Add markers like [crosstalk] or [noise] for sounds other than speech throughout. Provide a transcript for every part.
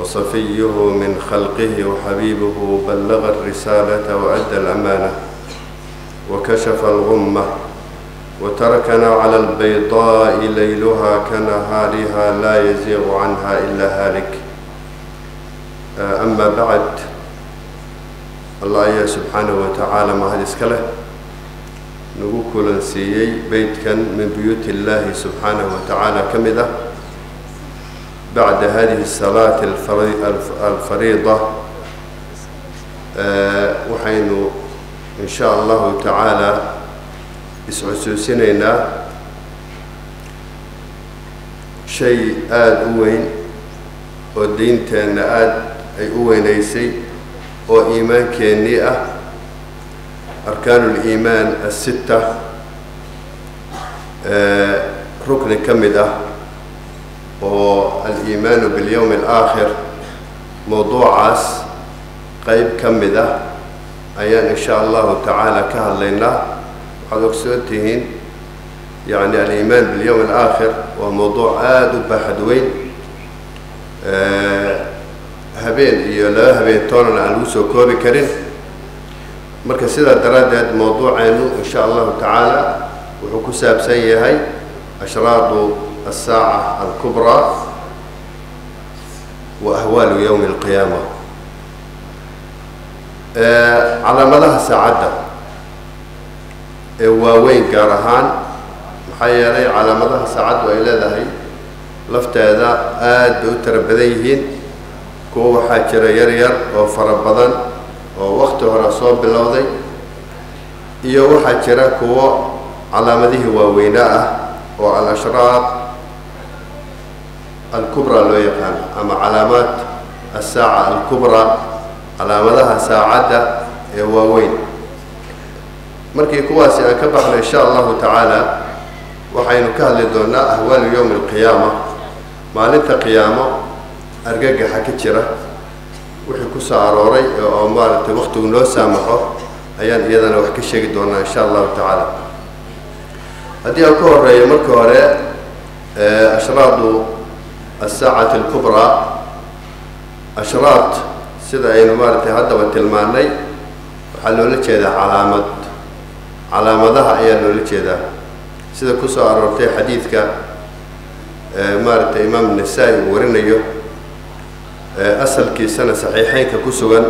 وصفيه من خلقه وحبيبه بلغ الرسالة وأدى الأمانة وكشف الغمة وتركنا على البيضاء ليلها كنهارها لا يزيغ عنها إلا هالك. أما بعد الله سبحانه وتعالى ما إسكاله nagu kulansiiyey beydkan min buyuut illaahi subxaanahu watacaala ka mid ah bacda hadihi salaati alfariida waxaynu in sha allahu tacaala is-xusuusinaynaa shay aada u weyn oo diinteenna aada ay u weynaysay oo iimaankeennii ah arkaan اliimaan asitta rukni ka mid ah oo aliimaanu biاlyowmi alaakhir mowduucaas qayb ka mid ah ayaan in sha allahu tacaala ka hadlaynaa. waxaad ogsoon tihiin yacni alimaan bilyowm alaakhir waa mowduuc aada u baaxad weyn. habeen iyo laba habeen toonana aan lagu soo koobi karin. marka sidaa daraaddeed mowduuceennu in sha allahu tacaala wuxuu ku saabsan yahay ashraadu alkubraa wa ahwaalu yowmi alqiyaama calaamadaha saacadda ee waaweyn gaar ahaan maxaa yeelay calaamadaha saacaddu ay leedahay lafteeda aad bay u tara badan yihiin kuwa waxaa jira yar yar oo fara badan oo wakti hore soo bilowday iyo waxaa jira kuwo calaamadihii waaweynaa ah oo al-ashraaq alkubraa loo yaqaano ama calaamaad asaaca alkubraa calaamadaha saacadda ee waaweyn markii kuwaasi aan ka baxno in sha allahu tacaala waxaynu ka hadli doonaa ahwaalu yowmi alqiyaama maalinta qiyaamo argagaxa ka jira wixii ku soo arooray oo maaragtay waktigu noo saamaxo ayaan iyadana wax ka sheegi doonaa insha allahu tacaala haddii aan ka horeeyo marka hore ashraadu asaacati alkubraa ashraad sida aynu maaragtay haddaba tilmaanay waxaa loola jeedaa calaamad calaamadaha ayaa loola jeedaa sida ku soo aroortay xadiidka maaragtay imaam nasaa-i uu warinayo asalkiisana saxiixeynka ku sugan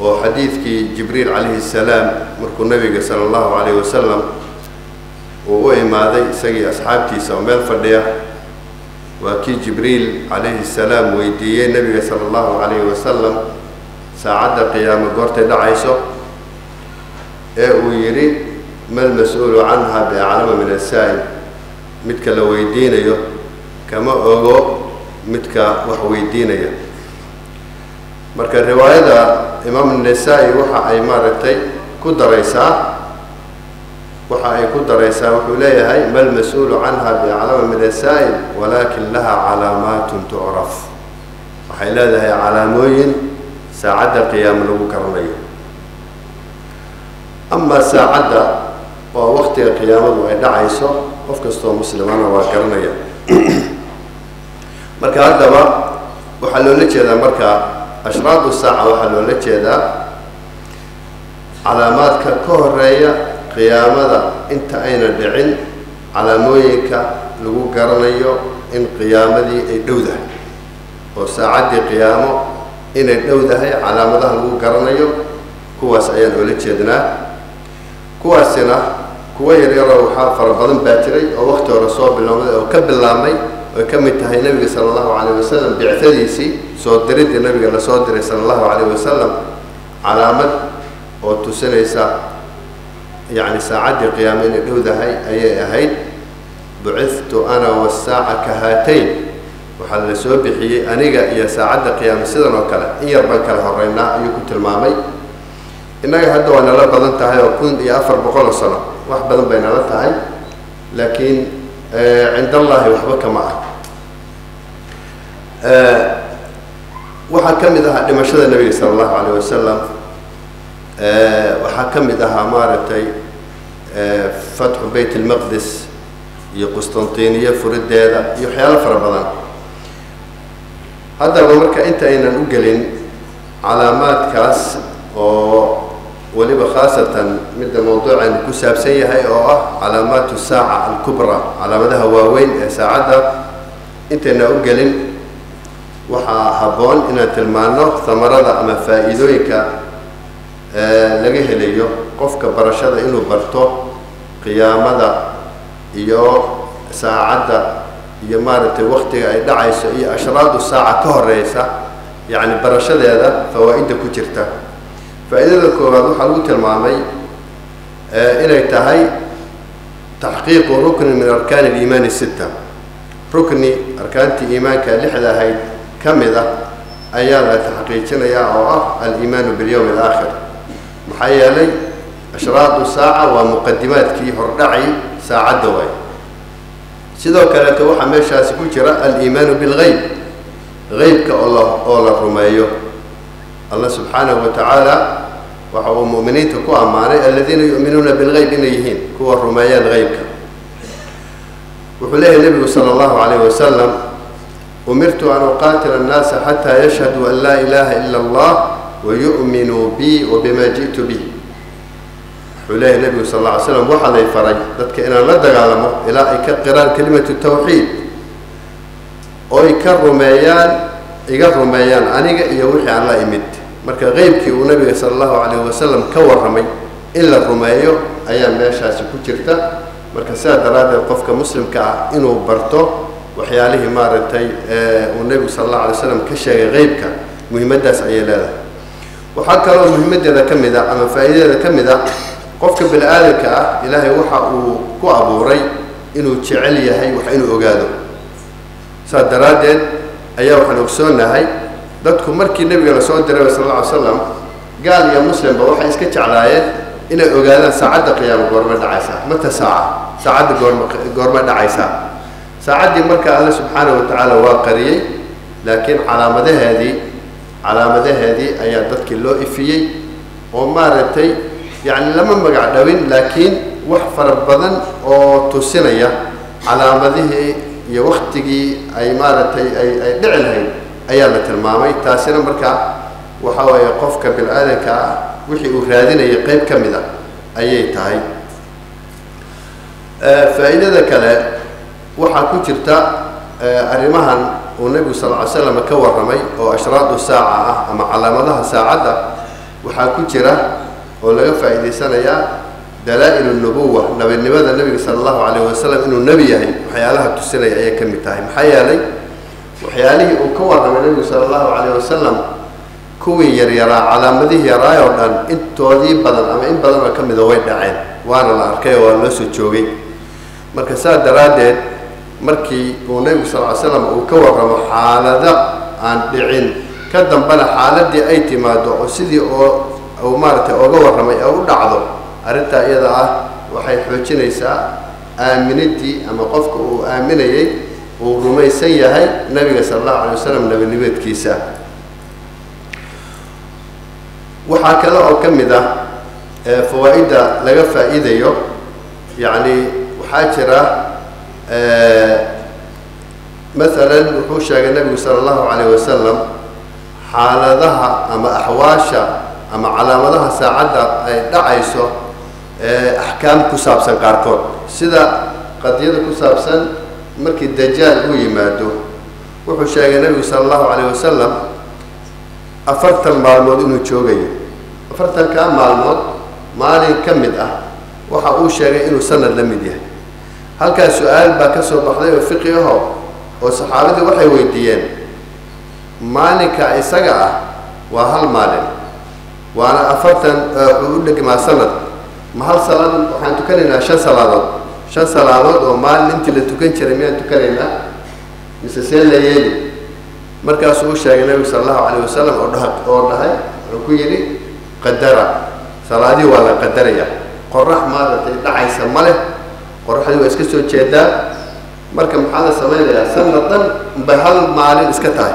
oo xadiidkii jibriil calayhi salaam markuu nabiga sala allahu calayhi wasalam uu u imaaday isagii asxaabtiisa oo meel fadhiya waa kii jibriil calayhi salaam weydiiyey nabiga sala allahu calayhi wasalam saacadda qiyaamo goortay dhacayso ee uu yidhi mal mas'uulu canha biaclama min asaa'il midka la weydiinayo kama ogo midka wax weydiinaya. Marka riwaayada imaam nasaa-i waxa ay maaragtay ku daraysaa waxa ay ku daraysaa wuxuu leeyahay mal mas'uulu canha biaclama min asaa'il walaakin laha calaamaatun tucraf waxay leedahay calaamooyin saacadda qiyaamo lagu garanayo amaa saacadda waa waktiga qiyaamadu ay dhacayso qof kastoo muslimana waa garanaya. [clears throat] Marka haddaba waxaa loola jeedaa marka ashraadu saaca waxaa loola jeedaa calaamaadka ka horreeya qiyaamada inta ayna dhicin calaamooyinka lagu garanayo in qiyaamadii ay dhowdahay oo saacaddii qiyaamo inay dhowdahay calaamadaha lagu garanayo kuwaas ayaan oola jeednaa. Kuwaasina kuwa yaryaroo waxaa fara badan baa jiray oo wakti hore soo bilowday oo ka bilaabmay oy ka mid tahay nebiga sala allahu calayh wasalam bictadiisii soo diriddii nabiga la soo diray sala allahu calayh wasalam calaamad oo tusinaysa yacni saacaddii qiyaamo inay dhowdahay ayay ahayd buciftu ana wasaaca ka haatayn. Waxaa la soo bixiyey aniga iyo saacadda qiyaame sidan oo kale. In yar baan kala horeynaa ayuu ku tilmaamay. Innaga hadda waa nala badan tahay oo kun iyo afar boqol oo sano. Wax badan bay nala tahay laakiin cind allahi waxba kama ah. Waxaa ka mid ahaa dhimashada nebiga sala allahu alayh wasalam waxaa ka mid ahaa maaragtay fatxu beyt اlmaqdis iyo qustantiniya furideeda iyo waxyaalo fara badan. Haddaba marka inta aynan u gelin calaamaadkaas oo weliba khaasatan midda mawduucaynu ku saabsan yahay oo ah calaamaatu saaca alkubra calaamadaha waaweyn ee saacadda intayna u gelin waxaa habboon inaan tilmaano hamarada ama faa'iidooyinka laga helayo qofka barashada inuu barto qiyaamada iyo saacadda iyo maaragtay waktiga ay dhacayso iyo ashraadu saaca ka horeysa yacni barashadeeda fawaa'idda ku jirta. Faa'iidada koowaad waxaa lagu tilmaamay inay tahay taxqiiqu rukni min arkaani aliimaani sitta. Rukni arkaantii iimaanka lixda ahayd ka mid ah ayaa la taxqiijinayaa oo ah aliimaanu bilyowmi alaakhir maxaa yeelay ashraadu saaca waa muqadimaadkii hordhaci saacadda waay. Sidoo kaleeto waxaa meeshaasi ku jira aliimaanu bilgeyb geybka oo oo la rumeeyo. Allah subxaanahu wa tacaala waxa uu mu'miniinta ku ammaanay aladiina yu'minuuna bilgeyb inay yihiin. Kuwa rumeeyaan geybka wuxuu leeyahay nebigu sala allahu calayh wasalam umirtu an uqaatila annaasa xataa yashhaduu an laa ilaaha ila allah wayu'minuu bi wa bima ji'tu bih wuxuu leeyahay nebigu sal alla ly slam waxaa lay faray dadka inaan la dagaalamo ilaa ay ka qiraan kelimatu tawxiid oy ka rumeeyaan iga rumeeyaan aniga iyo wixii aan la imid marka qeybkii uu nabiga sala allahu calayh wasalam ka warramay in la rumeeyo ayaa meeshaasi ku jirta marka sidaa daraaddeed qofka muslimka ah inuu barto waxyaalihii maaragtay uu nebigu sala allahu alay slam ka sheegay qeybka muhimaddaas ayay leedahay waxaa kaloo muhimaddeeda ka mid a ama faa'iidadeeda ka mid a qofka bini aadamka ah ilaahay waxa uu ku abuuray inuu jecel yahay wax inuu ogaado. Saas daraaddeed ayaa waxaan ogsoonahay dadku markii nebiga la soo diray sal alla ly slam gaal iyo muslimba waxay iska jeclaayeen inay ogaadaan saacadda qiyaama goorma dhacaysaa mata saaca saacadda goorma goorma dhacaysaa saacaddii marka alle subxaana wa tacaala waa qariyey laakiin calaamadaheedii calaamadaheedii ayaa dadkii loo ifiyey oo maaragtay yacni lama magac dhawin laakiin wax fara badan oo tusinaya calaamadihii iyo waktigii ay maaragtay ay ay dhici lahayd ayaa la tilmaamay. Taasina markaa waxa weeye qofka bil aadanka ah wixii uu raadinayay qeyb ka mid a ayay tahay. Faa'iidada kale waxaa ku jirta arrimahan uu nebigu sal ly slam ka warramay oo ashraadu saaca ah ama calaamadaha saacadda waxaa ku jira oo laga faa'iidaysanayaa dalaa-il nubuwa nabinimada nebiga sala allahu calayh wasalam inuu nebi yahay waxyaalaha tusinaya ayay ka mid tahay. Maxaa yeelay waxyaalihii uu ka warramay nebigu sala allahu calayh wasalam kuwii yaryaraa calaamadihii yaraay oo dhan intoodii badan ama in badan oo ka mida way dhaceen waana la arkay oo waa loo soo joogay. Marka saas daraaddeed markii uu nebigu sal ly slam uu ka warramo xaalado aan dhicin ka dambana xaaladii ay timaado oo sidii oo uu maaragtay ooga warramay ee u dhacdo arrintaa iyada ah waxay xoojinaysaa aaminidii ama qofka uu aaminayey uu rumaysan yahay nebiga sala allahu alay wasalam nebinimadkiisa waxaa kale oo ka mid ah fawaa'idda laga faa'iidayo yacni waxaa jira masalan wuxuu sheegay nebigu sala allahu calayh wasalam xaaladaha ama axwaasha ama calaamadaha saacadda ay dhacayso axkaam ku saabsan qaarkood. Sida qadiyada ku saabsan markii dajaal uu yimaado wuxuu sheegay nebigu sala allahu calayh wasalam afartan maalmood inuu joogayo. Afartankaa maalmood maalin ka mid ah waxa uu sheegay inuu sanad la mid yahay halkaas su'aal baa ka soo baxday oo fiqi aho oo saxaabadii waxay weydiiyeen maalinka isaga ah waa hal maalin waana afartan u dhegmaa sanad. Ma hal salaadood waxaan tukanaynaa shan salaadood. Shan salaadood oo maalin intii la tukan jiray miyaan tukanaynaa? Mise see la yeeli? Markaasuu u sheegay nebigu sala allahu calayh wasalam oo dhaha oo dhahay wuxuu ku yidhi qadara salaadii waa la qadaraya qorax maaratay dhacaysa ma leh qoraxdii waa iska soo jeedaa. Marka maxaa la samaynayaa? Sanad dhan bay hal maalin iska tahay.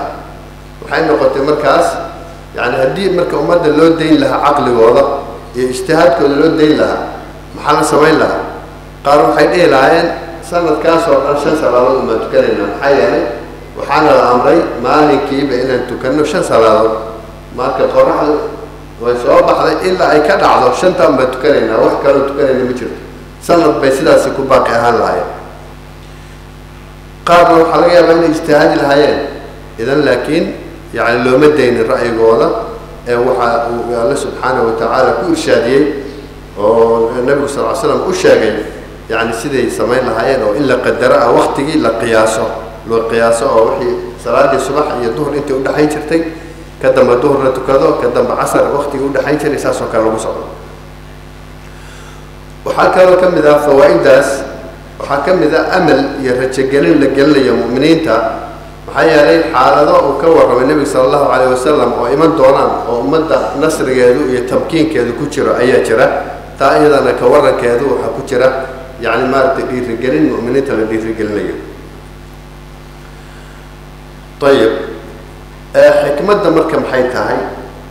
Waxay noqotay markaas yani haddii marka ummadda loo dayn lahaa caqligooda iyo ijtihaadkooda loo dayn lahaa maxaa la samayn lahaa? Qaar waxay dhihi lahaayeen sanadkaas oo dhan shan salaadood umaa tukanayna maxaa yeelay waxaana la amray maalinkiiba inaan tukanno shan salaadood. Marka qoraxdu way soo baxday ilaa ay ka dhacdo shantaan baan tukanaynaa. Wax kaloo tukanayna ma jirto sanad bay sidaasi ku baaqi ahaan lahaayeen. Qaarna waxaa laga yaabaa inay ijtihaadi lahaayeen idan laakiin yani looma daynin ra'yigooda ee waxa uu alle subxaanahu watacaala ku irshaadiyey oo nabigu sal l slam u sheegay yani siday samayn lahaayeen oo in la qadaro ah waktigii la qiyaaso loo qiyaaso oo wixii salaadii subax iyo duhur intay udhexayn jirtay ka dambe duhur la tukado ka dambe casar waktigii udhexayn jiray saasoo kale lagu socdo waxaa kaloo ka mid ah fawaa-iddaas waxaa ka mid ah amal iyo rajogelin la gelinayo mu'miniinta maxaa yeelay xaalado uu ka warramay nebiga sala allahu calayh wasalam oo iman doonaan oo ummadda nasrigeedu iyo tamkiinkeedu ku jiro ayaa jira. Taa iyadana ka warankeedu waxaa ku jira yacni maaragtay dhiirigelin mu'miniinta la dhiirigelinayo. Ayib xikmadda marka maxay tahay?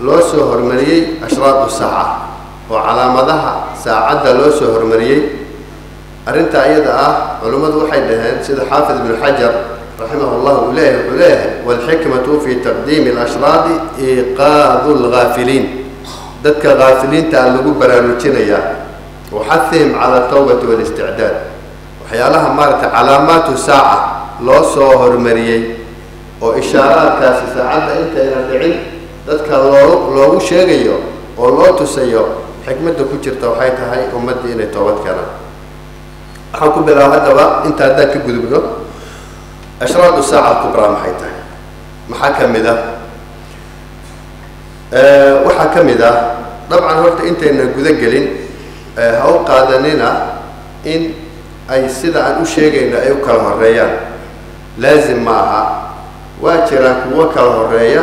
Loo soo hormariyey ashraadu saaca oo calaamadaha saacadda loo soo hormariyey. Arrintaa iyada ah culimmadu waxay dhaheen sida xaafid ibnu xajar raximah llah uu leeyahay wuxuu leeyahay waalxikmatu fi taqdiimi alashraadi iiqaadu lgaafiliin dadka gaafiliinta a lagu baraarujinayaa waxahihim cala atawbati walisticdaad waxyaalaha maaragtay calaamaatu saaca loo soo hormariyey oo ishaaraadkaasi saacadda intayna dhicin dadka loo loogu sheegayo oo loo tusayo xikmadda ku jirta waxay tahay ummaddii inay toobad keenaan. Waxaan ku bilaaba haddaba inta haddaan ka gudubno ashraadu saaca kubraa maxay tahay? Maxaa ka mid ah? Waxaa ka mid ah dabcan horta intayna guda gelin ha u qaadanina in ay sida aan u sheegayno ay u kala horeeyaan laazim ma aha. Waa jiraan kuwo kala horreeya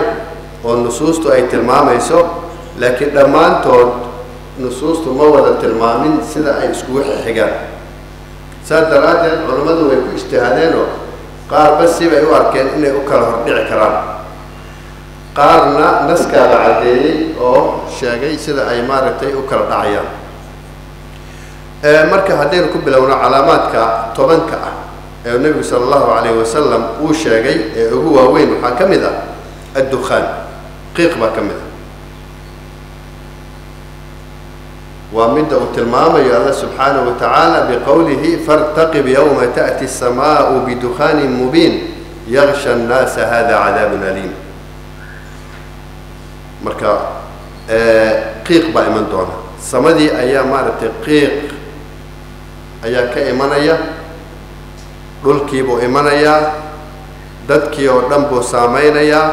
oo nusuustu ay tilmaamayso laakiin dhammaantood nusuustu ma wada tilmaamin sida ay iskugu xixigaan saas daraaddeed culammadu way ku ijtihaadeenoo qaarba sibay u arkeen inay u kala hordhici karaan. Qaarna naskaa la caddeeyey oo sheegay sida ay maaragtay u kala dhacayaan. Marka haddaynu ku bilowno calaamaadka tobanka ah ee nebigu sala allahu calayh wasalam uu sheegay ee ugu waaweyn waxaa ka mid ah addukhaan. Qiiq baa ka mid ah waa midda uu tilmaamayo alla subxaanahu wa tacaala biqowlihi faاrtaqib yowma taأti الsamaءu bidukhaani mubiin yaksha الnaasa hada cadaabun aliim marka qiiq baa iman doona samadii ayaa maaragtay qiiq ayaa ka imanaya dhulkiibuu imanayaa dadkii oo dhan buu saameynayaa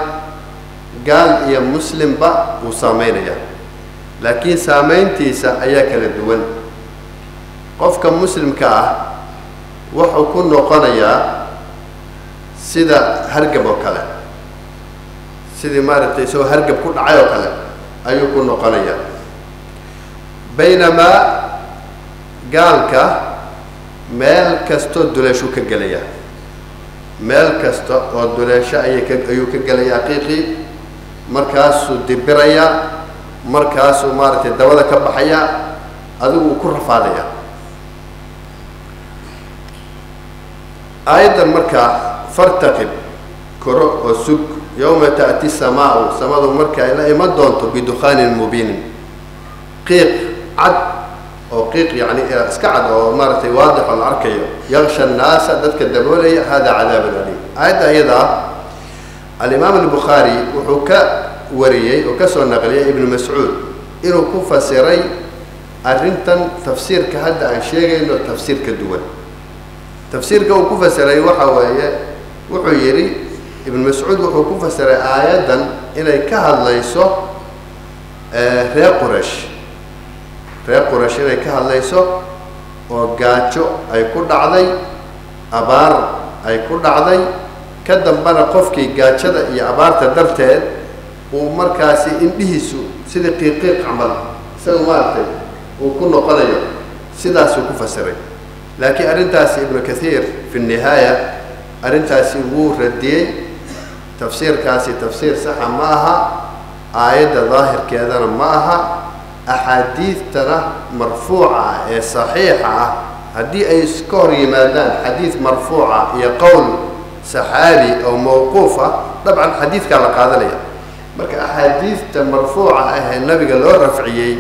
gaal iyo muslimba wuu saameynayaa laakiin saameyntiisa ayaa kala duwan. Qofka muslimka ah wuxuu ku noqonayaa sida hargab oo kale. Sidii maaragtay isagoo hargab ku dhacay oo kale ayuu ku noqonayaa. Baynamaa gaalka meel kastoo duleeshuu ka gelayaa. Meel kasta oo duleesho ayay ka ayuu ka gelayaa qiiqii. Markaasuu dibirayaa markaasuu maaragtay dabada ka baxayaa adigu uu ku rafaadayaa aayaddan markaa fartaqib koro oo sug yowma ta'ti samaau samadu marka ay la iman doonto bidukhaanin mubiinin qiiq cad oo qiiq yani iska cad oo maaragtay waadix la arkayo yaksha annaasa dadka daboolaya hada cadaabun aliim. Aayadda iyada ah alimaam albukhaari wuxuu ka wariyey oo ka soo naqliyay ibnu mascuud inuu ku fasiray arrintan tafsiirka hadda aan sheegayno tafsiir ka duwan. Tafsiirka uu ku fasiray waxa weeye wuxuu yidhi ibnu mascuud wuxuu ku fasiray aayaddan inay ka hadlayso reer quraysh. Reer quraysh inay ka hadlayso oo gaajo ay ku dhacday abaar ay ku dhacday. Ka dambana qofkii gaajada iyo abaarta darteed uu markaasi indhihiisu sida qiiqiiq camal isaga maaragtay uu ku noqonayo sidaasuu ku fasiray. Laakiin arrintaasi ibnu kathiir fi nihaaya arrintaasi wuu radiyey. Tafsiirkaasi tafsiir saxa ma aha aayadda daahirkeedana ma aha axaadiidtana marfuuca ah ee saxiixa ah. Haddii ay iska hor yimaadaan xadiid marfuuca iyo qowl saxaabi oo mawquuf ah dabcan xadiidkaa la qaadanaya marka axaadiidta marfuuca ah ee nabiga loo rafciyey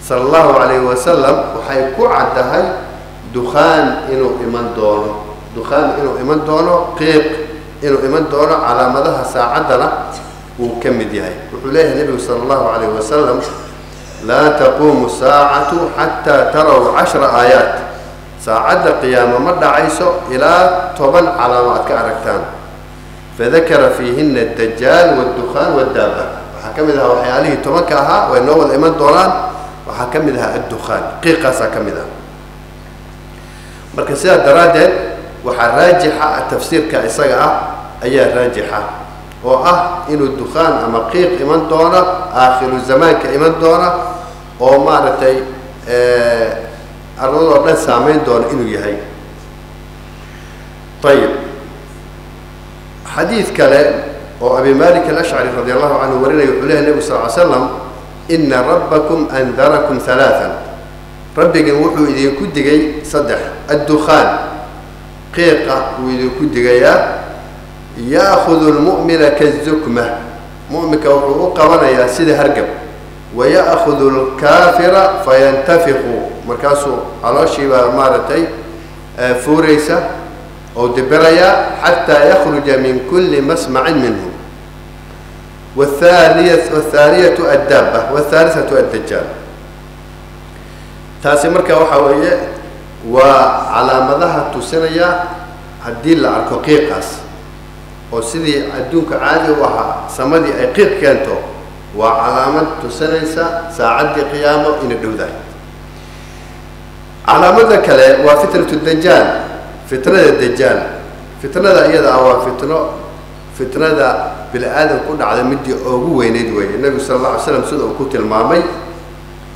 sala allahu calayhi wasalam waxay ku caddahay dukhaan inuu iman doono. Dukhaan inuu iman doono qiiq inuu iman doono calaamadaha saacaddana uu ka mid yahay. Wuxuu leeyahay nebigu sala allahu calayhi wasalam laa taquumu saacatu xataa taraw cashra aayaat. Saacadda qiyaamo ma dhacayso ilaa toban calaamo aad ka aragtaan fadakara fiihina adajaal waddukhaan waddaaba waxaa ka mid ahaa waxyaalihii tobanka ahaa way noo wada iman doonaan waxaa ka mid ahaa addukhaan qiiqaasaa ka mid ah marka sidaa daraaddeed waxaa raajixa tafsiirka isaga ah ayaa raajixa oo ah inuu dukhaan ama qiiq iman doona aakhiru zamaanka iman doona oo maaragtay arladoo dhan saameyn doona inuu yahay ayib xadiid kale oo abi malik alashcari radi allahu canhu warinaya wuxuu lehay nebigu sal ly slam ina rabbakum andarakum halaaan rabbigin wuxuu idinku digay saddex addukhaan qiiqa wuu idinku digayaa ya'khudu lmu'mina kazukma. Mu'minka wuxuu u qabanayaa sida hargab. Wa ya'khudu lkaafira fayantafiqu markaasuu calooshiibaa maaragtay fuuraysa oo dibirayaa xataa yakhruja min kulli masmacin minhu wathaniya wathaaniyatu addaaba wathaalithatu addajaal taasi marka waxaa weeye waa calaamadaha tusinaya haddii la arko qiiqaas oo sidii adduunka caadi u ahaa samadii ay qiiq keento waa calaamad tusinaysa saacaddii qiyaamo ina dhowdahay calaamada kale waa fitnatu dajaal fitnada dajaal fitnada iyada ah waa fitno fitnada bini aadam ku dhacda midii ugu weyneyd weeye. Nebigu sala alla alay slam sida uu ku tilmaamay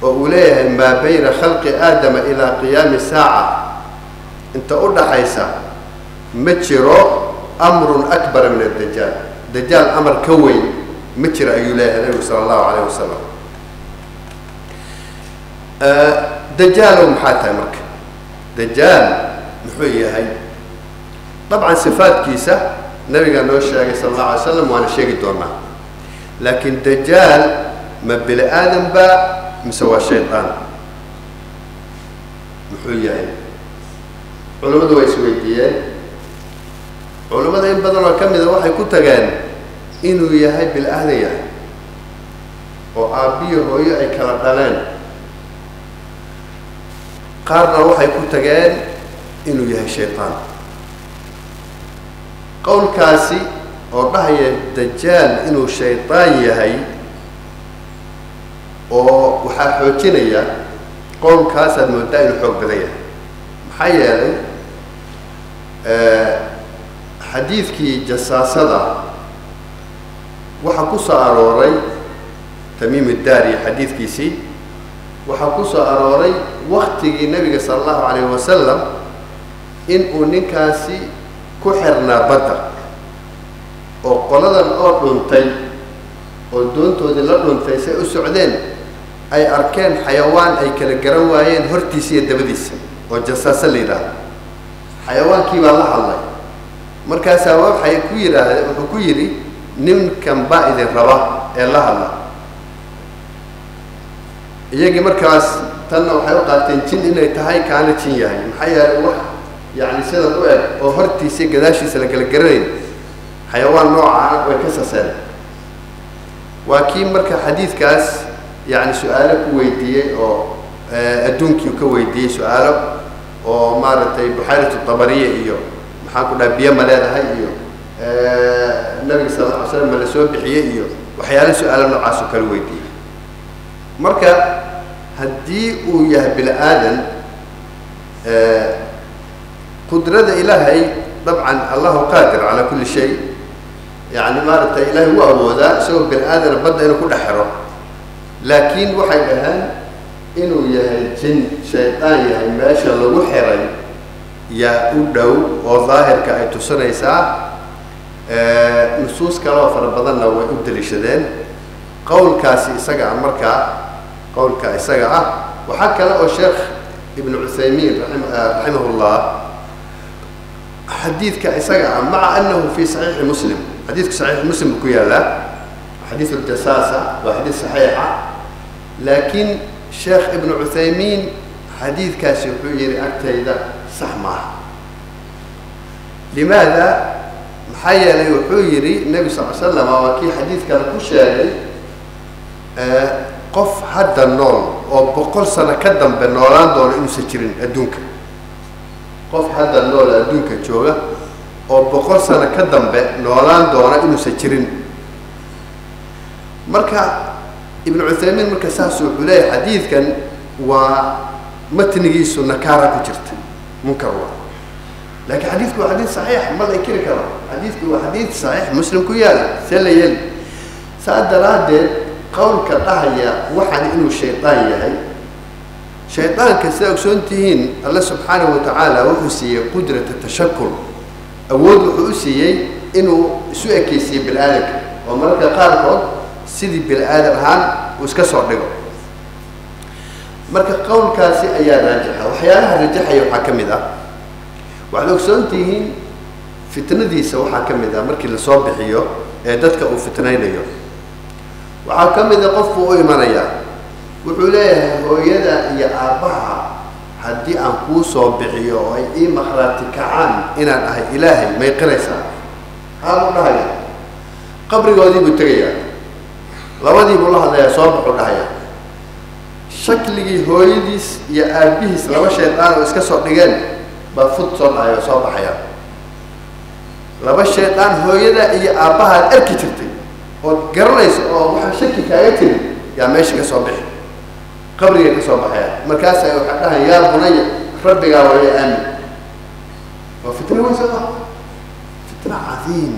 oo uu leeyahay maa bayna khalqi aadama ilaa qiyaami saaca. Inta u dhaxaysa ma jiro amrun akbara min addajaal dajaal amar ka weyn ma jiro ayuu leeyahay nebigu sala allahu calayh wasalam dajaalow maxaa tahay marka? Dajaal muxuu yahay? Dabcan sifaadkiisa nabigaa noo sheegay sala allahu alay slam waana sheegi doonaa. Laakiin dajaal ma bini aadam ba mise waa shaydaan muxuu yahay? Culimmadu way isweydiiyeen. Culimmada in badan oo ka mida waxay ku tageen inuu yahay bini aadan yahay oo aabbiyo hooyo ay kala dhaleen. Qaarna waxay ku tageen inuu yahay shaydaan qowlkaasi oo dhahaya dajaal inuu shaydaan yahay oo waxaa xoojinaya qowlkaasaad moodaa inuu xoog badan yahay. Maxaa yeelay xadiidkii jasaasada waxaa ku soo arooray tamiim iddaari xadiidkiisii waxaa ku soo arooray waktigii nebiga sala allahu calayh wasalam in uu ninkaasi ku xirnaa badda oo qoladan oo dhuntay oo doontoodii la dhuntay say u socdeen ay arkeen xayawaan ay kala garan waayeen hortiisa iyo dabadiisa oo jasaaso la yidhaahdo. Xayawaankii baa la hadlay. Markaasaa waxay ku yidhaahde wuxuu ku yidhi ninkan baa idin raba ee la hadla. Iyagii markaas tanna waxay u qaateen jin inay tahay kaana jin yahay. Maxaa yeelay wax yacni sidan u eg oo hortiisa gadaashiisa la kala garanayn xayawaan noocaana way ka saseen waa kii marka xadiidkaas yacni su'aalo ku weydiiyey oo adduunkii ka weydiiyey su'aalo oo maaragtay buxayratu tabariya iyo maxaan ku dhaha biyo ma leedahay iyo nabiga sala alla ly slam ma la soo bixiyey iyo waxyaala su'aalo noocaas oo kala weydiiyey. Marka haddii uu yahay bini aadan qudrada ilaahay dabcan allahu qaadir calaa kulli shay. Yani maaragtay ilaahay u awoodaa isagoo bani aadana badda inuu ku dhex xiro. Laakiin waxay dhaheen inuu yahay jin shaydaan yahay meesha lagu xiray yaa u dhow oo daahirka ay tusinaysaa nusuus kaleoo fara badanna way u daliishadeen. Qowlkaasi isaga ah markaa qowlka isaga ah waxaa kale oo sheekh ibnu cuthaymiin raximahullah xadiidka isaga ah maca anahu fi saxiixi muslim. Xadiidku saxiix muslim ku yaallaa xadiid uljasaasa waa xadiid saxiixa laakiin sheekh ibnu cuthaymiin xadiidkaasi wuxuu yihi agtayda sax maaha. Limaada? Maxaa yeelay wuxuu yidhi nebi sal l slama waa kii xadiidkana ku sheegay qof hadda nool oo boqol sano ka dambe noolaan doono inuusan jirin adduunka qof hadda nool adduunka jooga oo boqol sano ka dambe noolaan doona inuusan jirin. Marka ibnu cuthaymiin marka saas wuxuu leeyahay xadiidkan waa matnigiisu nakaara ku jirta munkar waa. Laakiin xadiidku waa xadiid saxiix ma la inkiri karo. Xadiidku waa xadiid saxiix muslim ku yaalla see yeeli. Saa daraaddeed qowlka dhahaya waxan inuu shaydaan yahay shaydaanka ogsoon tihiin alle subxaanahu wa tacaala wuxuu siiyey qudrata tashakul awood wuxuu u siiyey inuu isu ekeysiiye bini aadamka oo mararka qaarkood sidii bini aadam ahaan uu iska soo dhigo. Marka qowlkaasi ayaa raajixa waxyaalaha rajaxaya waxaa ka mid ah. Waxaad ogsoon tihiin fitnadiisa waxaa ka mid ah markii la soo bixiyo ee dadka uu fitnaynayo. Waxaa ka mid a qofku u imanaya wuxuu leeyahay hooyada iyo aabbaha haddii aan kuu soo bixiyo oo ay ii makhraati kacaan inaan ahay ilaahay may qiraysaa. Haabuu dhahaya qabrigoodii buu tegayaa. Labadii buu la hadlayaa soo baxuu dhahaya shakligii hooyadiis iyo aabbihiis laba shaydaan oo iska soo dhigeen baa fud soo dhahaya oo soo baxaya laba shaydaan hooyada iyo aabbahaad arki jirtay ood garanayso oo waxaa shaki kaaga tiri yaa meesha ka soo bixi qabrigay ka soo baxaya markaasa waxaa dhahay yaa bunaya rabbigaa waya aamin. Waa fitna weyn soo maa fitna cadiim.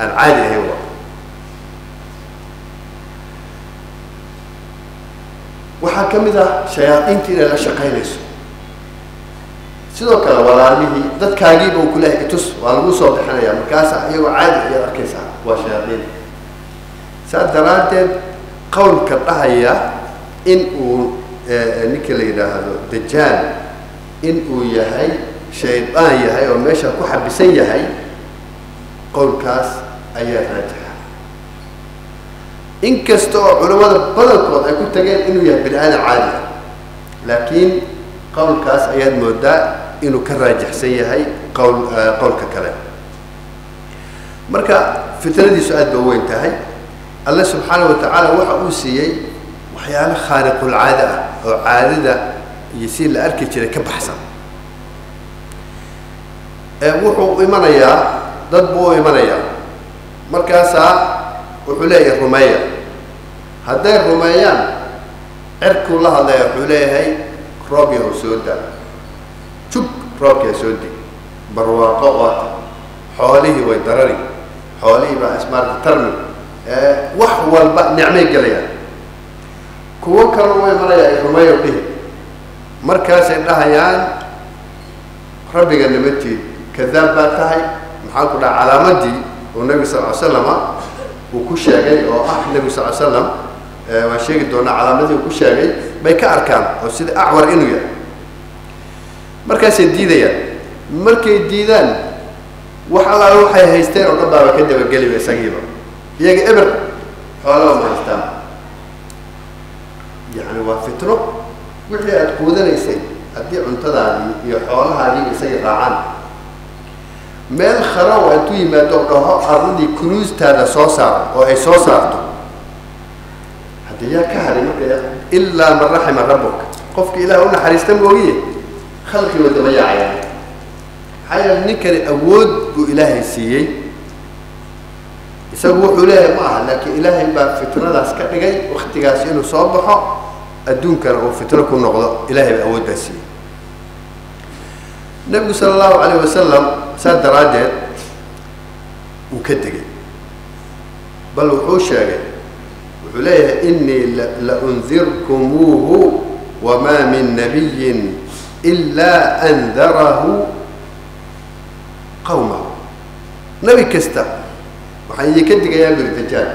Aan caadi ahayn waa. Waxaa ka mid ah shayaadiinta inay la shaqaynayso. Sidoo kale walaalihii dadkaagiiba uu kuleehay itus waa lagu soo bixinaya markaasa iyagoo caadi ayaad arkaysaa waa shayaadiin. Saas daraaddeed qowlka dhahaya in uu ninka la yidhaahdo dajaal in uu yahay shaydaan yahay oo meesha ku xabisan yahay qowlkaas ayaa raajixa inkasta oo culamada badankood ay ku tageen inuu yahay bini aadam caadi ah laakiin qowlkaas ayaad moodaa inuu ka raajixsan yahay qowl qowlka kale. Marka fitnadiisu aad ba weyn tahay. Alle subxaana wa tacaala waxa uu siiyey waxyaalo khaariqulcaada ah oo caadada iyo si la arki jiray ka baxsan. Wuxuu imanayaa dad buu imanayaa. Markaasaa wuxuu leeyahay rumeeya. Hadday rumeeyaan cirkuu la hadlaya wuxuu leeyahay roob yahow soo daa jug roobkaa soo dig barwaaqo waata xoolihii way darari xoolihii baa ismaarka tarmi. Wax walba nicmay gelayaan kuwo kale u imanaya ay dhihi markaasay dhahayaan rabbiga nimantiid kadaab baa tahay maxaa ku dhaha calaamadii uu nebiga sal ly slama uu ku sheegay oo ah nebigu sal ly slam waan sheegi doonaa calaamadii uu ku sheegay bay ka arkaan oo sida acwar inuu yahay. Markaasay diidayaan. Markay diidaan wax allaala waxay haysteen oo dhan baaba ka dabageliba isagiiba. Iyaga eber xoolaba ma haystaan yacni waa fitno wixii aada quudanaysay haddii cuntadaadii iyo xoolahaadii isagii raacaan. Meel kharaw intuu yimaado dhaho arladii kunuustaada soo saar oo ay soo saarto. Haddii yaa ka haray marka ilaa man raxima rabuka qofka ilaah u naxariista moogiye khalqii wa daba yaacaya maxaa yeele ninkani awood buu ilaahay siiyey isagu wuxuu leeyahay ma aha laakiin ilaahay baa fitnadaas ka dhigay waktigaas inuu soo baxo adduunkana uu fitno ku noqdo ilaahay baa awooddaa siiyey. Nebigu sala allahu calayh wasalam saas daraaddeed wuu ka degay. Bal wuxuu sheegay wuxuu leeyahay inii la undirkumuuhu wamaa min nabiyin ilaa andarahu qawmahu. Nebi kasta waxaan idinka digayaa buri dajaal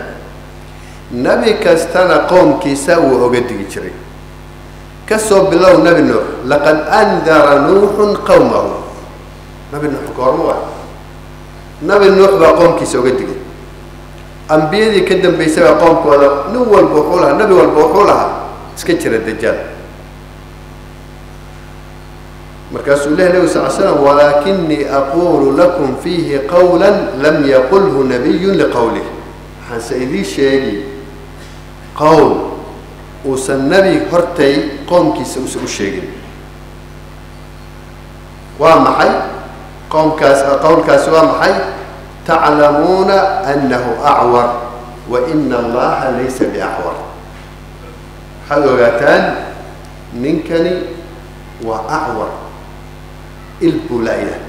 nebi kastana qowmkiisa wuu oga digi jiray. Kasoo bilow nebi nuux laqad andara nuuxun qawmahu. Nebi nuux goorma waa nebi nuux baa qoomkiisa oga digay. Ambiyadii ka dambaysay baa qoomkooda nin walba wuxuu lahaa nebi walba wuxuu lahaa. Iska jira dajaal markaasuu leh nebi sal slam walaakinii aqulu lakum fiihi qawla lam yaqulhu nabiyun liqowlih waxaanse idii sheegi qowl uusan nebi hortay qoomkiisa uusan u sheegin. Waa maxay? Qowmkaas qowlkaasi waa maxay? Taclamuuna anahu acwar wa ina allaha laysa biacwar. Waxaad ogaataan ninkani waa acwar il buu la'yahay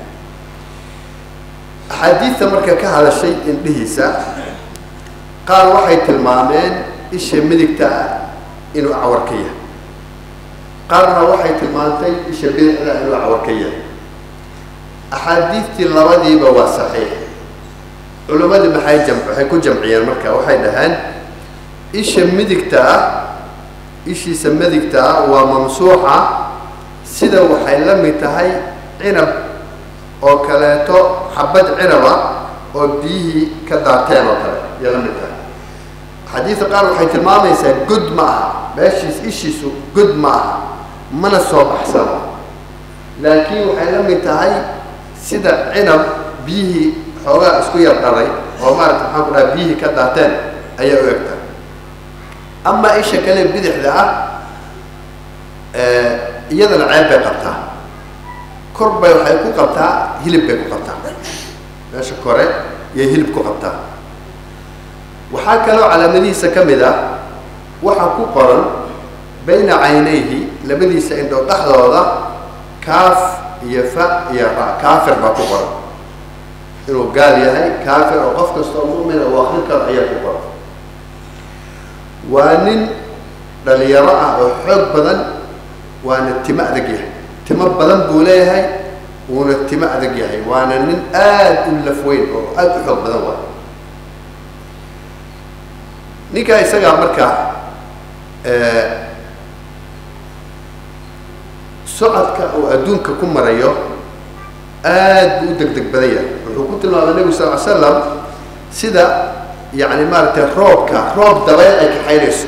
axaadiidta marka ka hadashay indhihiisa qaar waxay tilmaameen isha midigta ah inuu acwar ka yahay. Qaarna waxay tilmaantay isha bidixda inuu acwar ka yahay. Axaadiidtii labadiiba waa saxiix. Culimmadii maxay jam waxay ku jamciyeen marka waxay dhaheen isha midigta ah ishiisa midigta ah waa mamsuuxa sida waxay la mid tahay cinab oo kaleeto xabad cinaba oo biyihii ka daateen oo kale ayay la mid tahay xadiidka qaar waxay tilmaamaysaa god ma aha meeshiis ishiisu god ma aha mana soo baxsano. Laakiin waxay la mid tahay sida cinab biyihii xoogaa isku yar dhalay oo maarata maxaan ku dhaha biyihii ka daateen ayaa u egta. Amaa isha kale bidixda ah iyadana ceeb bay qabtaa kor bay waxay ku qabtaa hilib bay ku qabtaa. Meesha kore iyay hilib ku qabtaa. Waxaa kaloo calaamadihiisa ka mid ah waxaa ku qoran bayna caynayhi labadiisa indhood dhexdooda kaaf iyo fa iyo ra kaafir baa ku qoran. Inuu gaal yahay kaafir oo qof kastoo mu'mina uu akrin karo ayaa ku qoran. Waa nin dhalinyaro ah oo xoog badan waana timo adag yahay timo badan buu leeyahay wuuna timo adag yahay. Waana nin aada u lafweyn oo aada u xoog badan waay. Ninkaa isagaa marka socodka uu adduunka ku marayo aad buu u deg deg badan yahay. Wuxuu ku tilmaamay nebigu sal l slam sida yacni maaragtay roobka roob dabeel ay kaxaynayso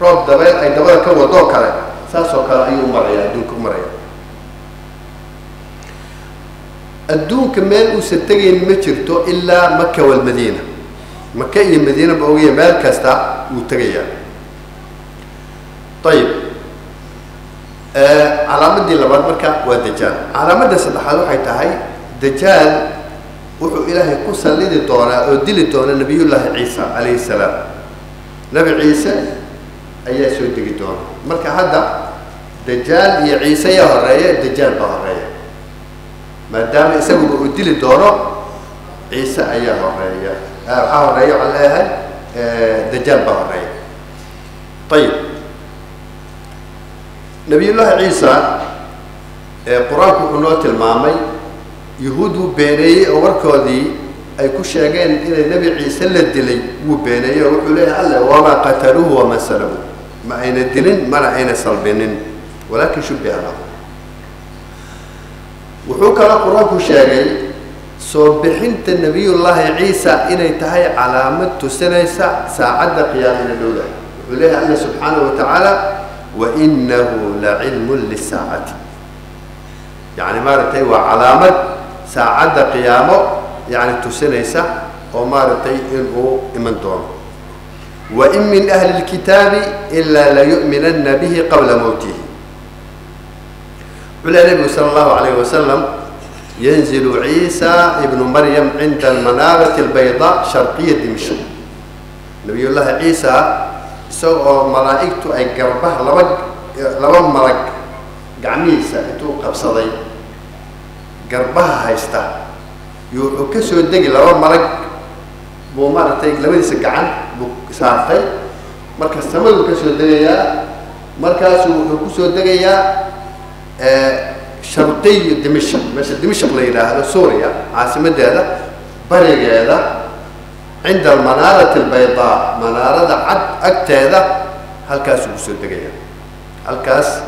roob dabeel ay dabada ka wadoo kale saas oo kale ayuu maraya adduunka u maraya adduunka meel uusan tegayn ma jirto ilaa maka walmadiina maka iyo madiina ba ogaya meel kasta wuu tegayaa. Ayib calaamadii labaad marka waa dajaal. Calaamadda saddexaad waxay tahay dajaal wuxuu ilaahay ku sallidi doonaa oo dili doona nabiyullaahi ciisa calayhi salaam. Nebi ciise ayaa soo degi doona. Marka hadda dajaal iyo ciise yaa horreeya dajaal baa horreeya maadaama isaguba uu dili doono ciise ayaa horreeya. Waxaa horreeya waxaan leeyahay dajaal baa horreeya. Ayib nabiyullaahi ciisa qur'aanku wuxuu noo tilmaamay yuhuud wuu beeneeyey oo warkoodii ay ku sheegeen inay nebi ciise la dilay wuu beeneeyey oo wuxuu leeyahay alle wamaa qataluuhu wamaa salabuuh ma ayna dilin mana ayna salbinin walaakin shubbiha lahu wuxuu kaloo qur'aanku sheegay soo bixinta nebiyullaahi ciisa inay tahay calaamad tusinaysa saacadda qiyaamina dhowdahay wuxuu leeyahay alle subxaanahu wa tacaala wainahu lacilmun lisaacati. Yacni maaragtay waa calaamad saacadda qiyaamo yani tusinaysa oo maaragtay inuu iman doono. Wain min ahli اlkitaabi ilaa layu'minana bihi qabla mowtihi wuxuu leha nebigu sala allahu alayh wasalam yanzilu ciisa ibnu maryam cinda almanaarati albayda sharqiya dimishk nabiy llaahi ciisa isaga oo malaa'igtu ay garbaha laba laba malag gacmihiisa intuu qabsaday garbaha haysta iyo wuxuu ka soo degi laba malag buu maaragtay labadiisa gacan buu saartay. Marka samaduu ka soo degayaa markaasuu wuxuu ku soo degayaa sharqiyu dimishaq meesha dimishaq la yidhaahdo suuriya caasimadeeda barigeeda cinda almanaarati albaydaa manaarada cad agteeda halkaasuu ku soo degaya. Halkaas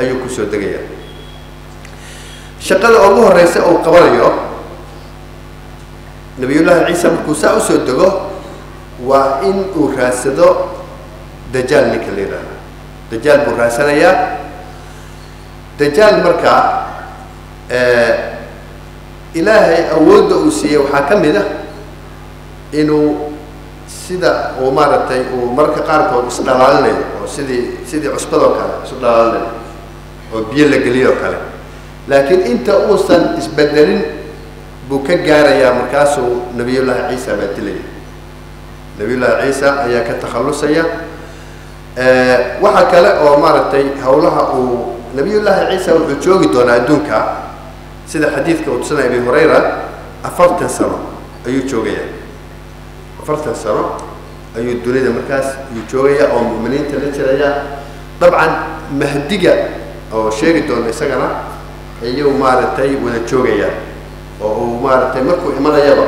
ayuu ku soo degaya. Shaqada ugu horeysa uu qabanayo nabiyullaahi ciisa markuu saa u soo dego waa in uu raadsado dajaal ninka la yidhaahdo dajaal buu raadsanayaa dajaal markaa ilaahay awoodda uu siiyey waxaa ka mid ah inuu sida uu maaragtay uu mararka qaarkood isdhalaalinayo oo sidii sidii cusbadoo kale isu dhalaalinayo oo biyo la geliyoo kale. Laakiin inta uusan isbedelin buu ka gaarayaa markaasuu nabiyullaahi ciisa baa dilaya nabiyullaahi ciisa ayaa ka takhallusaya. Waxaa kale oo maaragtay hawlaha uu nabiyullaahi ciisa wuxuu joogi doonaa adduunka sida xadiidka uu tusanaya abi hurayra afartan sano ayuu joogayaa. Afartan sano ayuu dunida markaas ayuu joogayaa oo mu'miniinta la jiraya dabcan mahdiga oo sheegi doona isagana ayuu maaragtay wada joogayaa oo uu maaragtay markuu imanayaba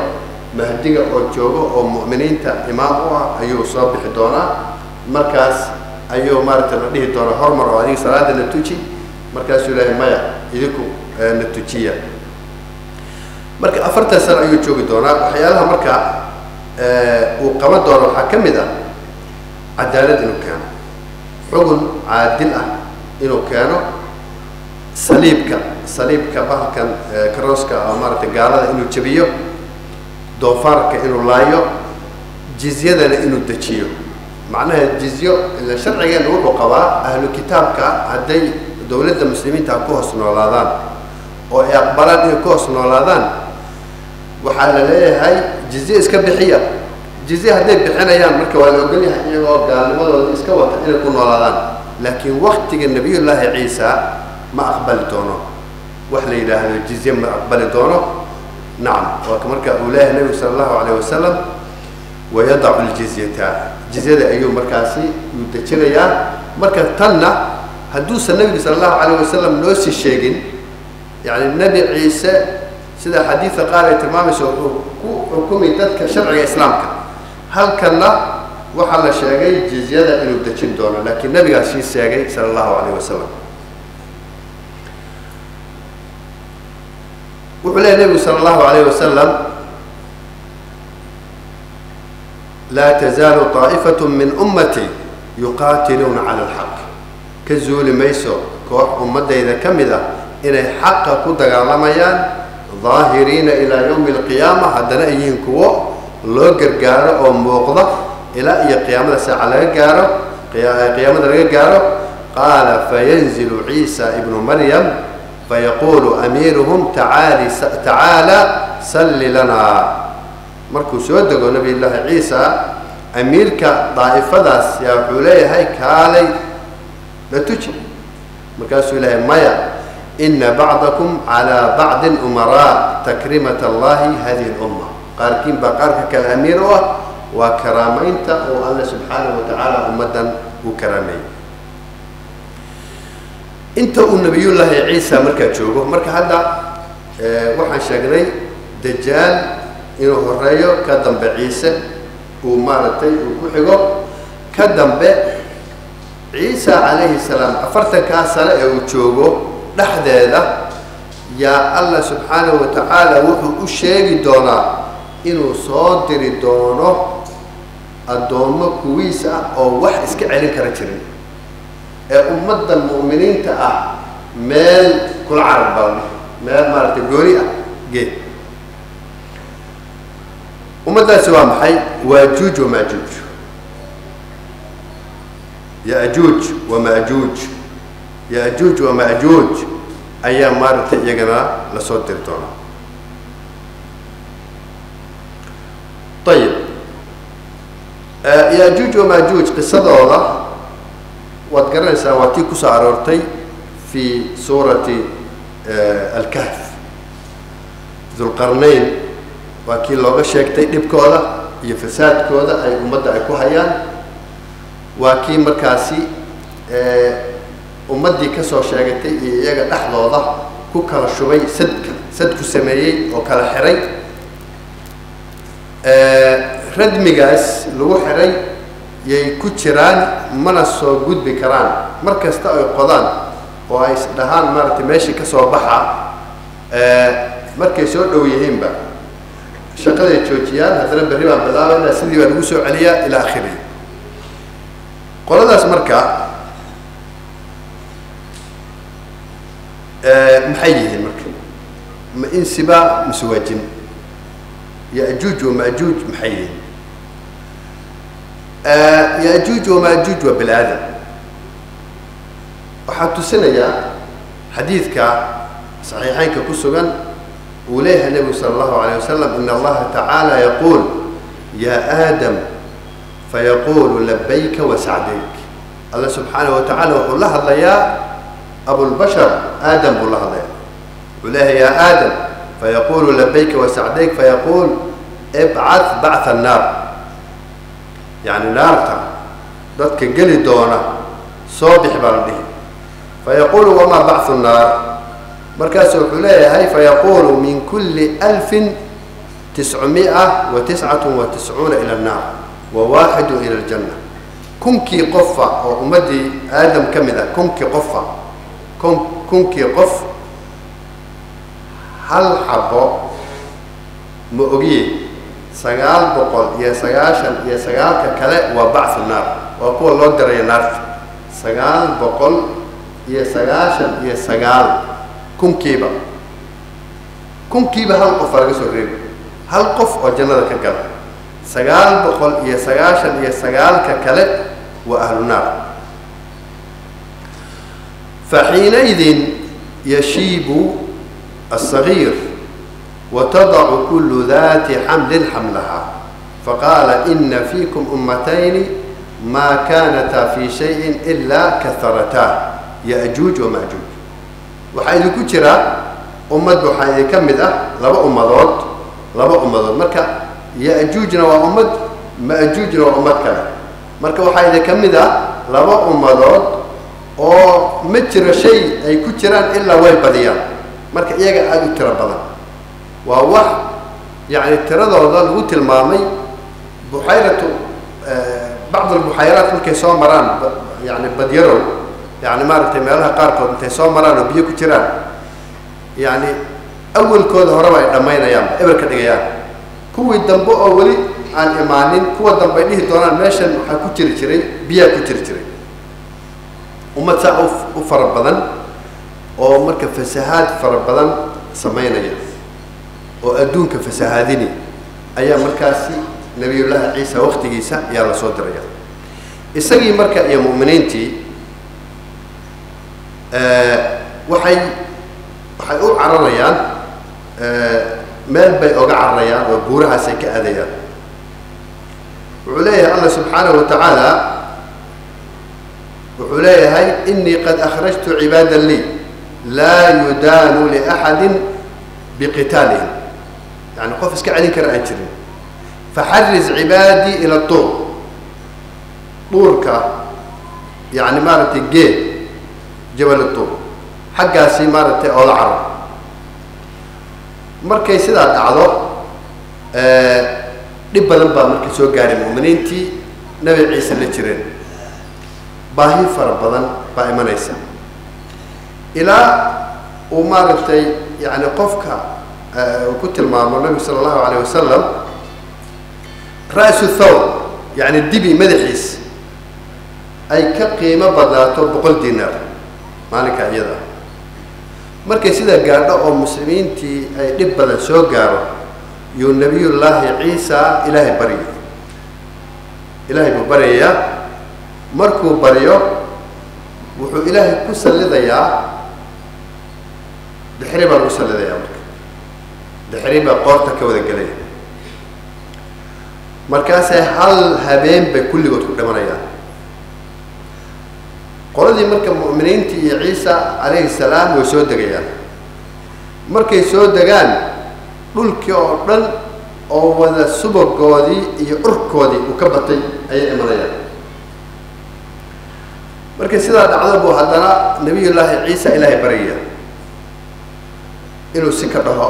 mahdiga oo joogo oo mu'miniinta imaam u ah ayuu soo bixi doonaa. Markaas ayuu maaragtay la dhihi doonaa hormar oo adiga salaada la tuji markaasuu ilaahay maya idinku na tujiya. Marka afartan sano ayuu joogi doonaa. Waxyaalaha marka uu qaban doono waxaa ka mid ah cadaalad inuu keeno xugun caadil ah inuu keeno saliibka saliibka bahalkan karooska oo gaalada inuu jebiyo doofaarka inuu laayo jizyadana inuu dejiyo macnaha jizyo ila sharcigeena wuxuu qabaa ahlu kitaabka hadday dowladda muslimiinta ku hoos noolaadaan oo ay aqbalaan inay ku hoos noolaadaan waxaa la leeyahay jizye iska bixiya. Jizye hadday bixinayaan marka waa la ogolyahay iyagoo gaalnimadooda iska wata inay ku noolaadaan. Laakiin waktiga nabiyullaahi ciisa ma aqbali doono. Wax la yidhaahdo jizye ma aqbali doono. Nacam waa marka uu leeyahay nebigu sala allahu alayh wasalam wayadacu ljizyata jizyada ayuu markaasi uu dejinayaa marka tanna hadduusan nebigu sala allahu alayh wasalam noo sii sheegin yani nebi ciise sida xadiidka qaar ay tilmaamayso wuxuu ku xukumi dadka sharciga islaamka halkanna waxaa la sheegay jizyada inuu dejin doono laakiin nebigaa sii sheegay sala allahu alayh wasalam wuxuu leeyahy nebigu sala allahu alayh wasalam laa tazaalu طaa'ifaة min ummati yuqaatiluuna cala alxaq ka zuuli mayso koox ummadayda ka mid ah inay xaqa ku dagaalamayaan daahiriina ilaa yowmi alqiyaama haddana ay yihiin kuwo loo gargaaro oo muuqda ilaa iyo qiyaamada saaca laga gaaro qiyaamada laga gaaro qaala fayanzilu ciisa ibnu maryam fayaquulu amiiruhum tacaali tacaala salli lanaa markuu soo dego nabiy llaahi ciisa amiirka daa'ifadaas yaa wuxuu leeyahay kaalay la tuji. Markaasuu ilaahay maya ina bacdakum calaa bacdin umaraa takrimat allahi hadihi lumma. Qaarkiin baa qaarka kale amiir u ah waa karaamaynta oo alle subxaanahu wa tacaala ummaddan uu karaameeyey inta uu nabiyullaahi ciisa markaa joogo marka hadda waxaan sheegnay dajaal inuu horeeyo ka dambe ciise uu maaragtay uu ku xigo. Ka dambe ciisa calayhi salaam afartankaa sane ee uu joogo dhexdeeda yaa allah subxaanahu wa tacaala wuxuu u sheegi doonaa inuu soo diri doono addoommo kuwiis ah oo wax iska celin kara jirin ee ummaddan mu'miniinta ah meel kula carabal meel maaragtay gooni ah geed ummaddaasi waa maxay? Waajuuj wamaajuuj ya-juuj wamaajuuj ya-juuj wamaajuuj ayaa maaragtay iyagana la soo diri doonaa ayib ya-juuj wamaajuuj qisadooda waad garanaysaa waa tii ku soo aroortay fi suurati alkahf. Dulqarnayn waa kii looga sheegtay dhibkooda iyo fasaadkooda ay ummadda ay ku hayaan. Waa kii markaasi ummaddii ka soo sheegatay iyo iyaga dhexdooda ku kala shubay sadka sad ku sameeyey oo kala xiray. Radmigaas lagu xiray yay ku jiraan mana soo gudbi karaan. Mar kasta ay qodaan oo ay isdhahaan maaragtay meeshii ka soo baxa markay soo dhow yihiinba shaqaday joojiyaan haddana berri baan bilaabayna sidii baa lagu soo celiyaa ilaa akhirihi qoladaas marka maxay yihiin marka? Ma insiba mise waa yajuuj wamajuuj maxay yihiin? Yajuuj wamajuuj waa bani aadam waxaa tusinayaa xadiidka saxiixeynka ku sugan uu leeyahay nebigu sala allahu alayh wasalam in allaha tacaala yaquul ya aadam fayaqulu labayka wasacdayk alla subxaanahu wa tacala wuxuu la hadlayaa abulbashar aadam buu la hadlaya wuxuu leeyahay ya aadam fayaqulu labayka wasacdayk fayaquul ibcad bactha annaar yacni naarta dadka geli doona soo bix baa la dhihi. Fayaqulu wamaa bacthu nnaar markaasu wuxuu leeyahay fayaqulu min kuli alfin tiscumia wa tiscatu wa tiscuuna ila annaar wa waaxidu ila aljanna. Kunkii qofa oo ummaddii aadam ka mid ah kunkii qofa kun kunkii qof hal xabo ma ogiye sagaal boqol iyo sagaashan iyo sagaalka kale waa bacthu naar waa kuwa loo diraya naarta. Sagaal boqol iyo sagaashan iyo sagaal kunkiiba kunkiiba hal qof aa laga soo reebi hal qof oo jannada ka gala. Sagaal boqol iyo sagaashan iyo sagaalka kale waa ahlu naar. Fa xiinaydin yashiibu asagiir watadacu kullu daati xamlin xamlaha faqaala ina fiikum ummatayni maa kaanataa fii shayin ilaa kaharataa yajuuj wamajuuj waxaa idinku jira ummad waxaa idin ka mid ah laba ummadood laba ummadood. Marka ya-juujna waa ummad ma-juujna waa ummad kale. Marka waxaa idin ka mid ah laba ummadood oo ma jiro shay ay ku jiraan ilaa way badiyaan. Marka iyaga aada u tiro badan. Waa wax yacni tiradooda lagu tilmaamay. Buxayratu bacd albuxayraat markay soo maraan yani badyarow yani maaragtay meelaha qaarkood intay soo maraan oo biyo ku jiraan yani awalkooda horeba ay dhammaynayaan eber ka dhigayaan. Kuwii dambe oo weli aan imaanin kuwa dambe ay dhihi doonaan meeshan waxaa ku jiri jiray biyaa ku jiri jiray. Ummad saa u fara badan oo marka fasahaad fara badan samaynaya oo adduunka fasahaadini ayaa markaasi nabiyullaahi ciisa waktigiisa ayaa la soo diraya. Isagii marka iyo mu'miniintii waxay waxay u cararayaan meel bay oga cararayaan oo buurahaasay ka aadayaan. Wuxuu leeyahay allah subxaanahu wa tacaala wuxuu leeyahay inii qad akhrajtu cibaada lii laa yudaanu liaxadi biqitaalihim yani qof iska celin kara aan jirin. Faxaris cibaadii ila duur duurka yani maaragtay geed jabal duur xaggaasi maaragtay oola carab markay sidaa dhacdo dhib badan baa marka soo gaaray mu'miniintii nabi ciise la jireen. Baahi fara badan baa imanaysa. Ilaa uu maaragtay yani qofka uu ku tilmaamo nabigu sala allahu alayh wasalam ra-su thawr yani dibi madaxiis ay ka qiimo badnaato boqol dinaar maalinka iyada markay sidaa gaadho oo muslimiintii ay dhib badan soo gaaro yuu nabiyullaahi ciisa ilaahay baryo ilaahay buu baryayaa markuu baryo wuxuu ilaahay ku sallidayaa dixri baa lagu sallidayaa marka. Dixri baa qoorta ka wada gelaya markaasay hal habeen bay kulligood ku dhimanayaan qoladii marka mu'miniintii iyo ciisa calayhi salaam way soo degayaan. Markay soo degaan dhulkii oo dhan oo wada subagoodii iyo urkoodii uu ka batay ayay imanayaan. Markii sidaa dhacdo buu haddana nabiyullaahi ciisa ilaahay baryaya inuu si ka dhaho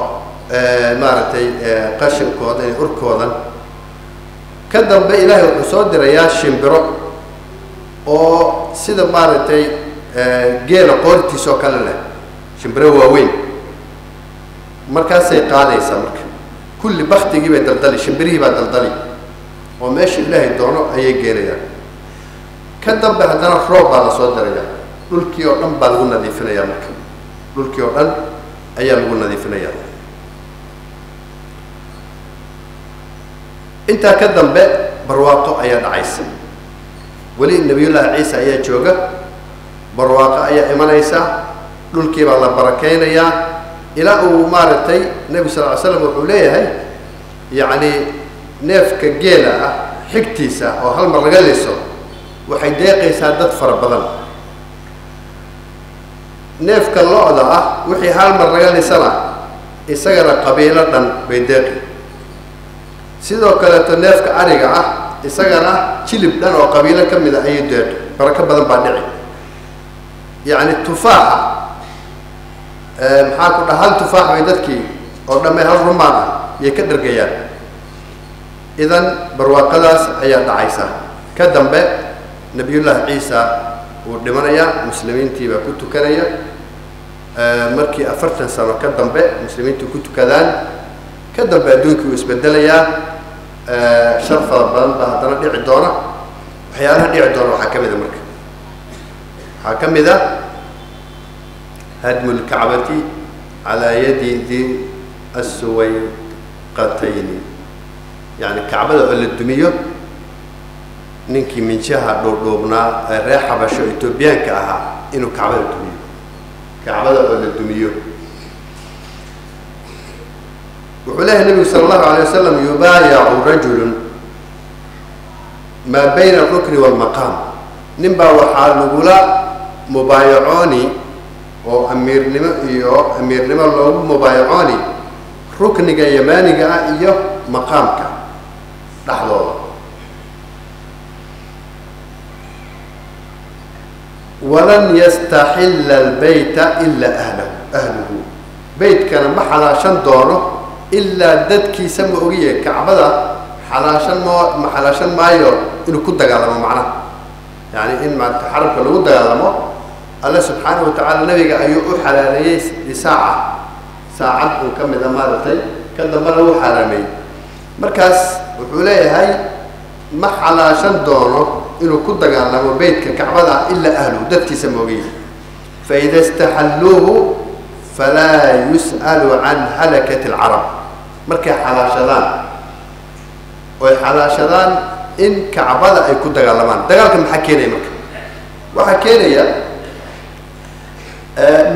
maaragtay qashinkooda iyo urkoodan. Ka dambe ilaahay wuxuu soo dirayaa shimbiro oo sida maaragtay geela qoortiis oo kale leh shimbiro waaweyn. Markaasay qaadaysaa marka. Kulli baktigii bay daldali shimbirihii baa daldali. Oo meesha ilaahay doono ayay geenayaan ka dambe haddana roob baa la soo diraya dhulkii oo dhan baa lagu nadiifinayaa marka. Dhulkii oo dhan ayaa lagu nadiifinayaa. Intaa ka dambe barwaaqo ayaa dhacaysa weli nabiyullaahi ciisa ayaa jooga barwaaqo ayaa imanaysa dhulkii baa la barakaynayaa ilaa uu maaragtay nebi sal ly slam wuxuu leeyahay yacni neefka geela ah xigtiisa oo hal mar laga liso waxay deeqaysaa dad fara badan. Neefka lo-da ah wixii hal mar laga lisana isagana qabiilo dhan bay deeqi. Sidoo kaleeto neefka ariga ah isagana jilib dhan oo qabiilo ka mid a ayay deeqi barako badan baa dhici. Yacni tufaaxa maxaa ku dhaha? Hal tufaax bay dadkii oo dhamme hal rumaan ah yay ka dhargayaan. Idan barwaaqadaas ayaa dhacaysa. Ka dambe nabiyullaahi ciisa wuu dhimanayaa muslimiintii baa ku tukanaya. Markii afartan sano ka dambe muslimiintu ku tukadaan. Ka dambe adduunkii wuu isbedelayaa shar fara badan baa haddana dhici doona. Waxyaalaha dhici doona waxaa ka mida marka. Waxaa ka mid a hadmu lkacbati calaa yadi di assuwayqatayni yacni kacbada oo la dumiyo ninkii minjaha dhuudhuubnaa ee reer xabasho etoobiyaanka ahaa inuu kacbada dumiyo. Kacbada oo la dumiyo wuxuu leeyahay nebigu sala allahu alay wasalam yubaayacu rajulun maa bayna alrukni waalmaqaam nin baa waxaa lagula mubaayacooni oo amiirnimo iyo amiirnimo loogu mubaayacooni rukniga yamaaniga ah iyo maqaamka dhexdooda. Walan yastaxilla albayta ilaa ahlahu ahluhu. Beytkana ma xalaashan doono ilaa dadkiisa ma ogiye kacbada xalaashan moo ma xalaashan maayo inuu ku dagaalamo macnaha. Yani in maarata xarabka lagu dagaalamo alle subxaanahu watacaala nabiga ayuu u xalaaleeyey lisaaca saacad uu ka mida maaragtay ka dambana u xaraameeyey markaas wuxuu leeyahay ma xalaashan doono inuu ku dagaalamo beytka kacbada ilaa ahluhu dadkiisa moogiye faida istaxalluuhu falaa yus'alu can halakati alcarab markay xalaashadaan. Oy xalaashadaan in kacbada ay ku dagaalamaan. Dagaalka maxaa keenaya marka? Waxaa keenaya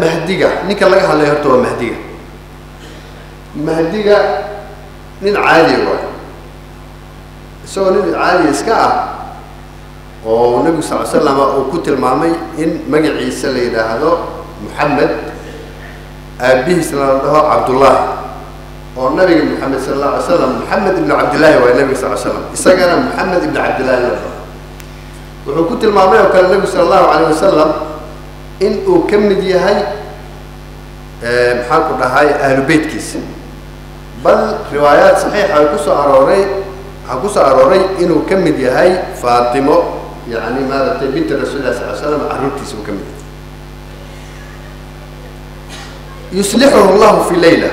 mahdiga. Ninka laga hadlaya horta waa mahdiga. Mahdiga nin caadiya waay isagoo nin caadiya iska ah oo nebigu sal l slama uu ku tilmaamay in magaciisa la yidhaahdo moxamed aabihiisna la dhaho cabdullaahi oo nabiga moxamed sala alla alay slam moxamed ibnu cabdillaahi waay nabiga sal l slam isagana moxamed ibnu cabdillaahi la dhaho wuxuu ku tilmaamay oo kale nebigu sala allahu alayh wasalam in uu ka mid yahay maxaan ku dhahay ahlu beytkiisa bal riwaayaat saxiixa ay ku soo arooray waxaa ku soo arooray inuu ka mid yahay faatimo yani maaragtay binta rasuulilah sal l slam carruurtiisa uu ka mid yahay. Yuslixuhu llahu fi leyla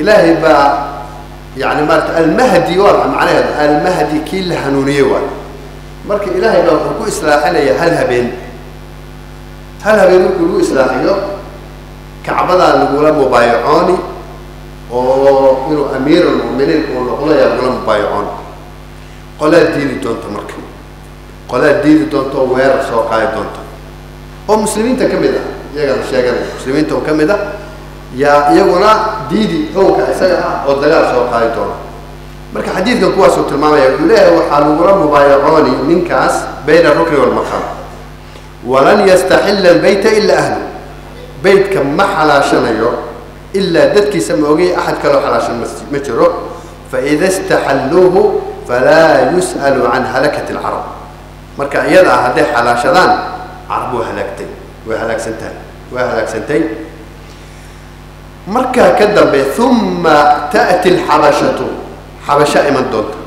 ilaahay baa yani maarata almahdi waa macnaheedu almahdi kii la hanuuniyey waay marka ilaahay baa wuxuu ku islaaxinaya hal habeen hal habeen markuu lagu islaaxiyo kacbadaa lagula mubaayacooni oo inuu amiir almu'miniin uu noqdayaa lagula mubaayacooni qolaad diidi doonta marka qolaad diidi doonta oo weerar soo qaadi doonta oo muslimiinta ka mid ah iyagana sheeganaya muslimiinta oo ka mid ah yaa iyaguna diidi howlka isaga ah oo dagaal soo qaadi doona. Marka xadiidkan kuwaasuu tilmaamaya wuxuu leeyahay waxaa lagula mubaayacooni ninkaas bayna arukni walmaqaam walan yastaxilla albayta ilaa ahlu. Beytka ma xalaashanayo ilaa dadkiisa ma ogay axad kaloo xalaashan ma jiro. Faida istaxalluuhu falaa yus'alu can halakati alcarab. Marka iyada ah hadday xalaashadaan carab waa halaagtay way halaagsantahay way halaagsantay markaa ka dambe uma ta'ti alxabashatu xabasha iman doonta.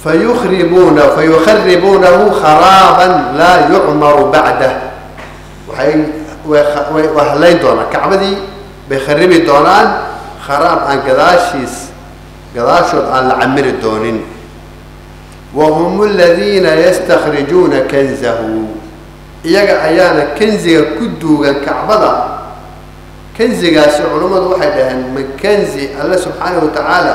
Fayukribuuna fayukharibuunahu kharaaban laa yucmaru bacdah waxay way hallayn doonaan. Kacbadii bay kharibi doonaan. Kharaab aan gadaashiis gadaashood aan la camiri doonin. Wahum aladiina yastakhrijuuna kanzahu. Iyaga ayaana kanziga ku duugan kacbada kanzigaasi culummadu waxay dhaheen ma kanzi alle subxaanahu watacaala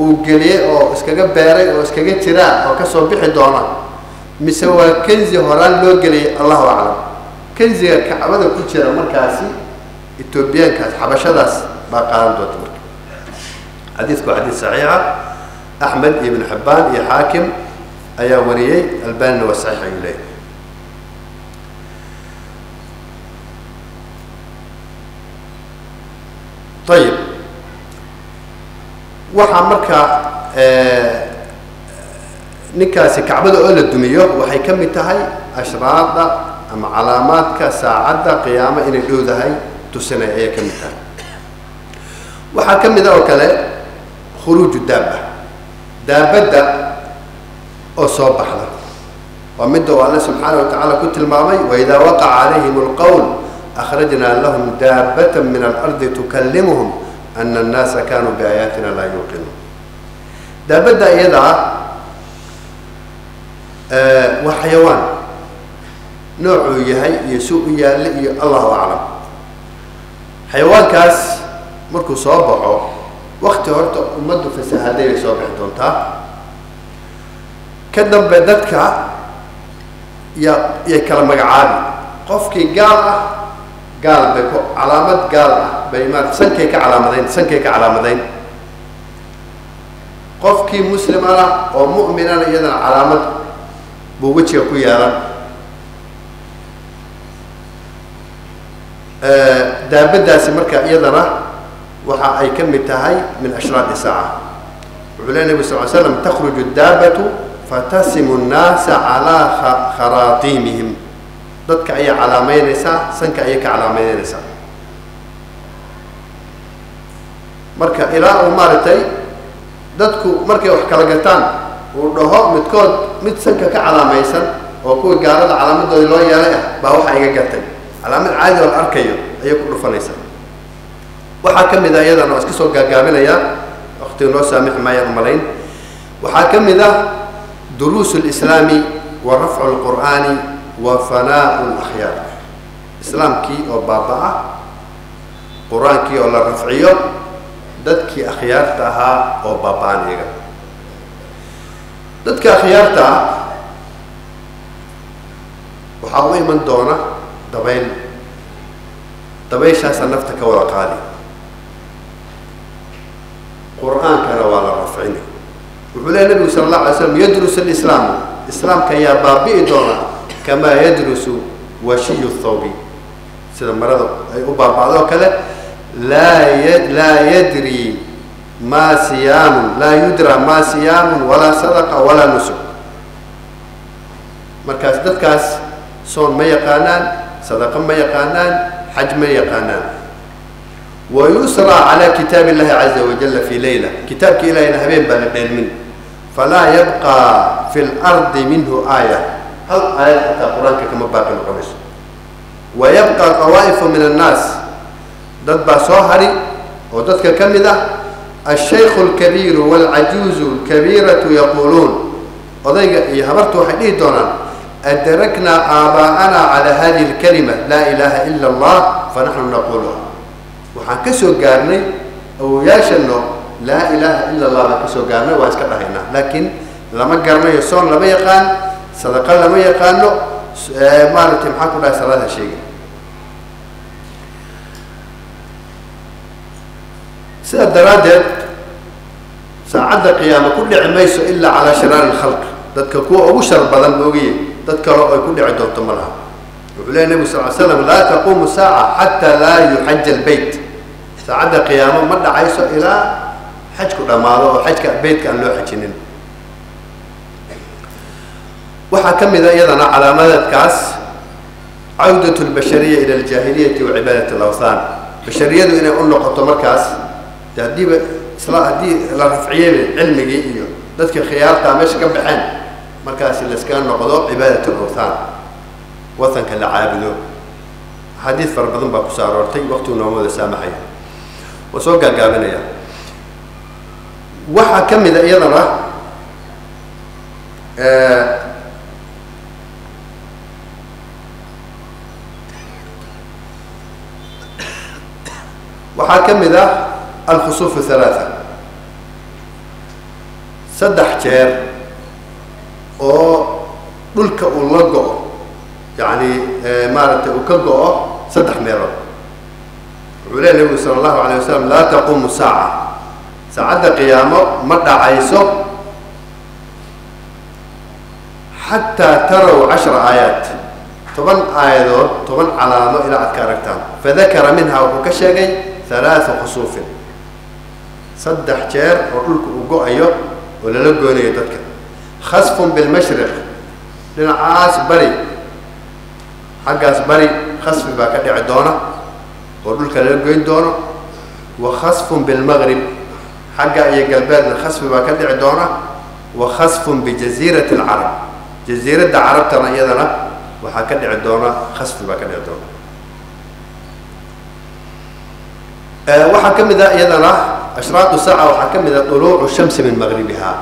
uu geliyey oo iskaga beeray oo iskaga jiraa oo ka soo bixi doona. Mise waa kanzi horaan loo geliyay allahu aclam. Kanziga kacbada ku jira markaasi etoobiyaankaas xabashadaas baa qaadan doonta marka. Xadiidku waa xadiid saxiixa axmed iyo ibn xibbaan iyo xaakim ayaa wariyey albanina waa saxiix ayuu leeyahay ayib waxaa marka ninkaasi kacbada oo la dumiyo waxay ka mid tahay ashraada ama calaamaadka saacadda qiyaamo inay dhowdahay tusinay ayay ka mid tahay. Waxaa ka mid a oo kale khuruuju daaba daabadda oo soo baxda. Waa midda uu alle subxaana wa tacaala ku tilmaamay waidaa waqaca calayhim alqowl akhrajnaa lahum daabata min alardi tukallimuhum ana annaasa kanuu biaayaatina laa yuuqinuun daabadda iyadaa waa xayawaan noocuu yahay iyo suu u yaalle iyo allahu aclam xayawaankaas markuu soo baxo wakti horta ummaddu fasahaday bay soo bixi doontaa ka dambe dadka ya yay kala magacaabi qofkii gaal ah gaal ku calaamad gaal ah bay maarata sankay ka calaamadayn sankay ka calaamadayn qofkii muslimana oo mu'minana iyadana calaamad buu wejiga ku yeelan daabadaasi marka iyadana waxa ay ka mid tahay min ashraadi saaca. Wuxuu ley nabig sal ly slam takhruju daabatu fatasimu nnaasa calaa kharaatiimihim dadka ayay calaameynaysaa sanka ayay ka calaameynaysaa marka ilaa uu maaragtay dadku markay wax kala gataan uu dhaho midkood mid sanka ka calaamaysan oo kuwii gaalada calaamadoodii loo yeelay ah baa waxa iga gatay calaamad caadi oo la arkayo ayay ku dhufanaysaa waxaa ka mid ah iyadana waa iska soo gaagaabinayaa waktiga noo saamixi maayaan umalayn waxaa ka mid ah duruusu lislaami wa rafcu lqur'aani wa fanaau lakhyaar islaamkii oo baaba-a qur'aankii oo la rafciyo dadkii akhyaarta ahaa oo baaba-an iyaga dadka akhyaarta ah waxaa u iman doona dabayl. Dabayshaasa nafta ka wada qaadi. Qur'aankana waa la rafcini. Wuxuu lehy nabigu sala allahu alay slam yadrusu alislaamu. Islaamka ayaa baabi'i doona kamaa yadrusu washiyu thawbi sida marada ay u baaba'do oo kale laa laa yadri maa siyaamun laa yudra maa siyaamun walaa sadaqa walaa nusuk markaas dadkaas soon ma yaqaanaan sadaqo ma yaqaanaan xaj ma yaqaanaan wa yusraa calaa kitaab illahi caza wajalla fi leyla kitaabka ilahayna habeen baa la dheelmin falaa yabqaa fi lardi minhu aaya hal aayad xataa qur'aanka kama baaqi noqonayso. Wa qawaa'ifu min annaas. Dad baa soo hari oo dadka ka mid ah alshaykhu alkabiiru waalcajuuzu alkabiiratu yaquuluun. Odayga iyo habartu waxay dhihi doonaan adraknaa aabaa'ana calaa hadihi alkalima laa ilaaha ila allah fanaxnu naquluha waxaan ka soo gaarnay awoyaashano laa ilaaha ila allah baan ka soo gaarnay waan iska dhahaynaa. Laakiin lama garanayo soon lama yaqaan sadaqa lama yaqaano maaragtay maxaan ku dhahay salaadha sheega sidaa daraaddeed saacadda qiyaama ku dhici mayso ilaa calaa shiraari lkhalq dadka kuwa ugu shar badan moogiye dad kale ay ku dhici doonto ma laha. Wuxuu leeya nebigu sal l slam laa taquumu saaca xataa laa yuxaja albeyt saacadda qiyaamo ma dhacayso ilaa xajku dhammaado oo xajka beytka aan loo xajinin waxaa ka mid a iyadana calaamadeedkaas cawdat lbashariya ila aljaahiliyati wa cibaadat bashariyadu inay u noqoto markaas de haddiiba isla haddii la rafciyeyba cilmigii iyo dadkii khiyaartaa meesha ka baxeen markaasi layskaga noqdo cibaadat alawthan watanka la caabudo. Axaadiid fara badan baa ku soo aroortay waqtigu noomada saamaxaya waa soo gaagaabinaya waxaa ka mid a iyadana waxaa ka mid ah alkhusuuf halaaa saddex jeer oo dhulka uu la go-o yacni maaragtay uu ka go-o saddex meelood. Wuxuu leeya nebigu sala allahu alay wasalam laa taquumu saaca. Saacadda qiyaamo ma dhacayso xataa taraw cashra aayaat toban aayadood toban calaamo ilaa aad ka aragtaan fadakara minha wuxuu ka sheegay halaaa khusuufin saddex jeer oo dhulka uu go'ayo oo lala goonayo dadka khasfun bilmashriq dhinacaas bari xaggaas bari khasfi baa ka dhici doona oo dhulka lala goyn doono wa khasfun bilmaqrib xagga iyo galbeedna khasfi baa ka dhici doona wa khasfun bijaziirati alcarab jaziiradda carabtana iyadana waxaa ka dhici doona khasfi baa ka dhici doona waxaa ka mid a iyadana ashraatu saaca waxaa ka mid a duluucu shamsi min maqribiha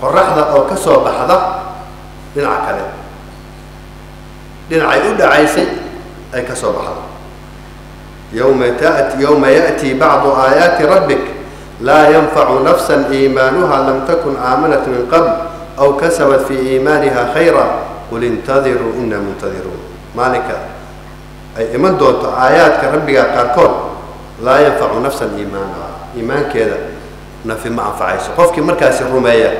qoraxda oo ka soo baxda dhinaca kale. Dhinacay u dhacaysay ay ka soo baxdo. Yowma tati yowma yaأtii bacdu aayaati rabbik laa yanfacu nafsa iimaanuha lam takun aamanat min qabl aw kasabat fi iimaaniha khayra qul intadiruu ina muntadiruun maalinka ay iman doonto aayaadka rabbiga qaarkood laa yanfacu nafsan iimaanuha iimaankeeda nafi ma anfacayso. Qofkii markaasi rumeeya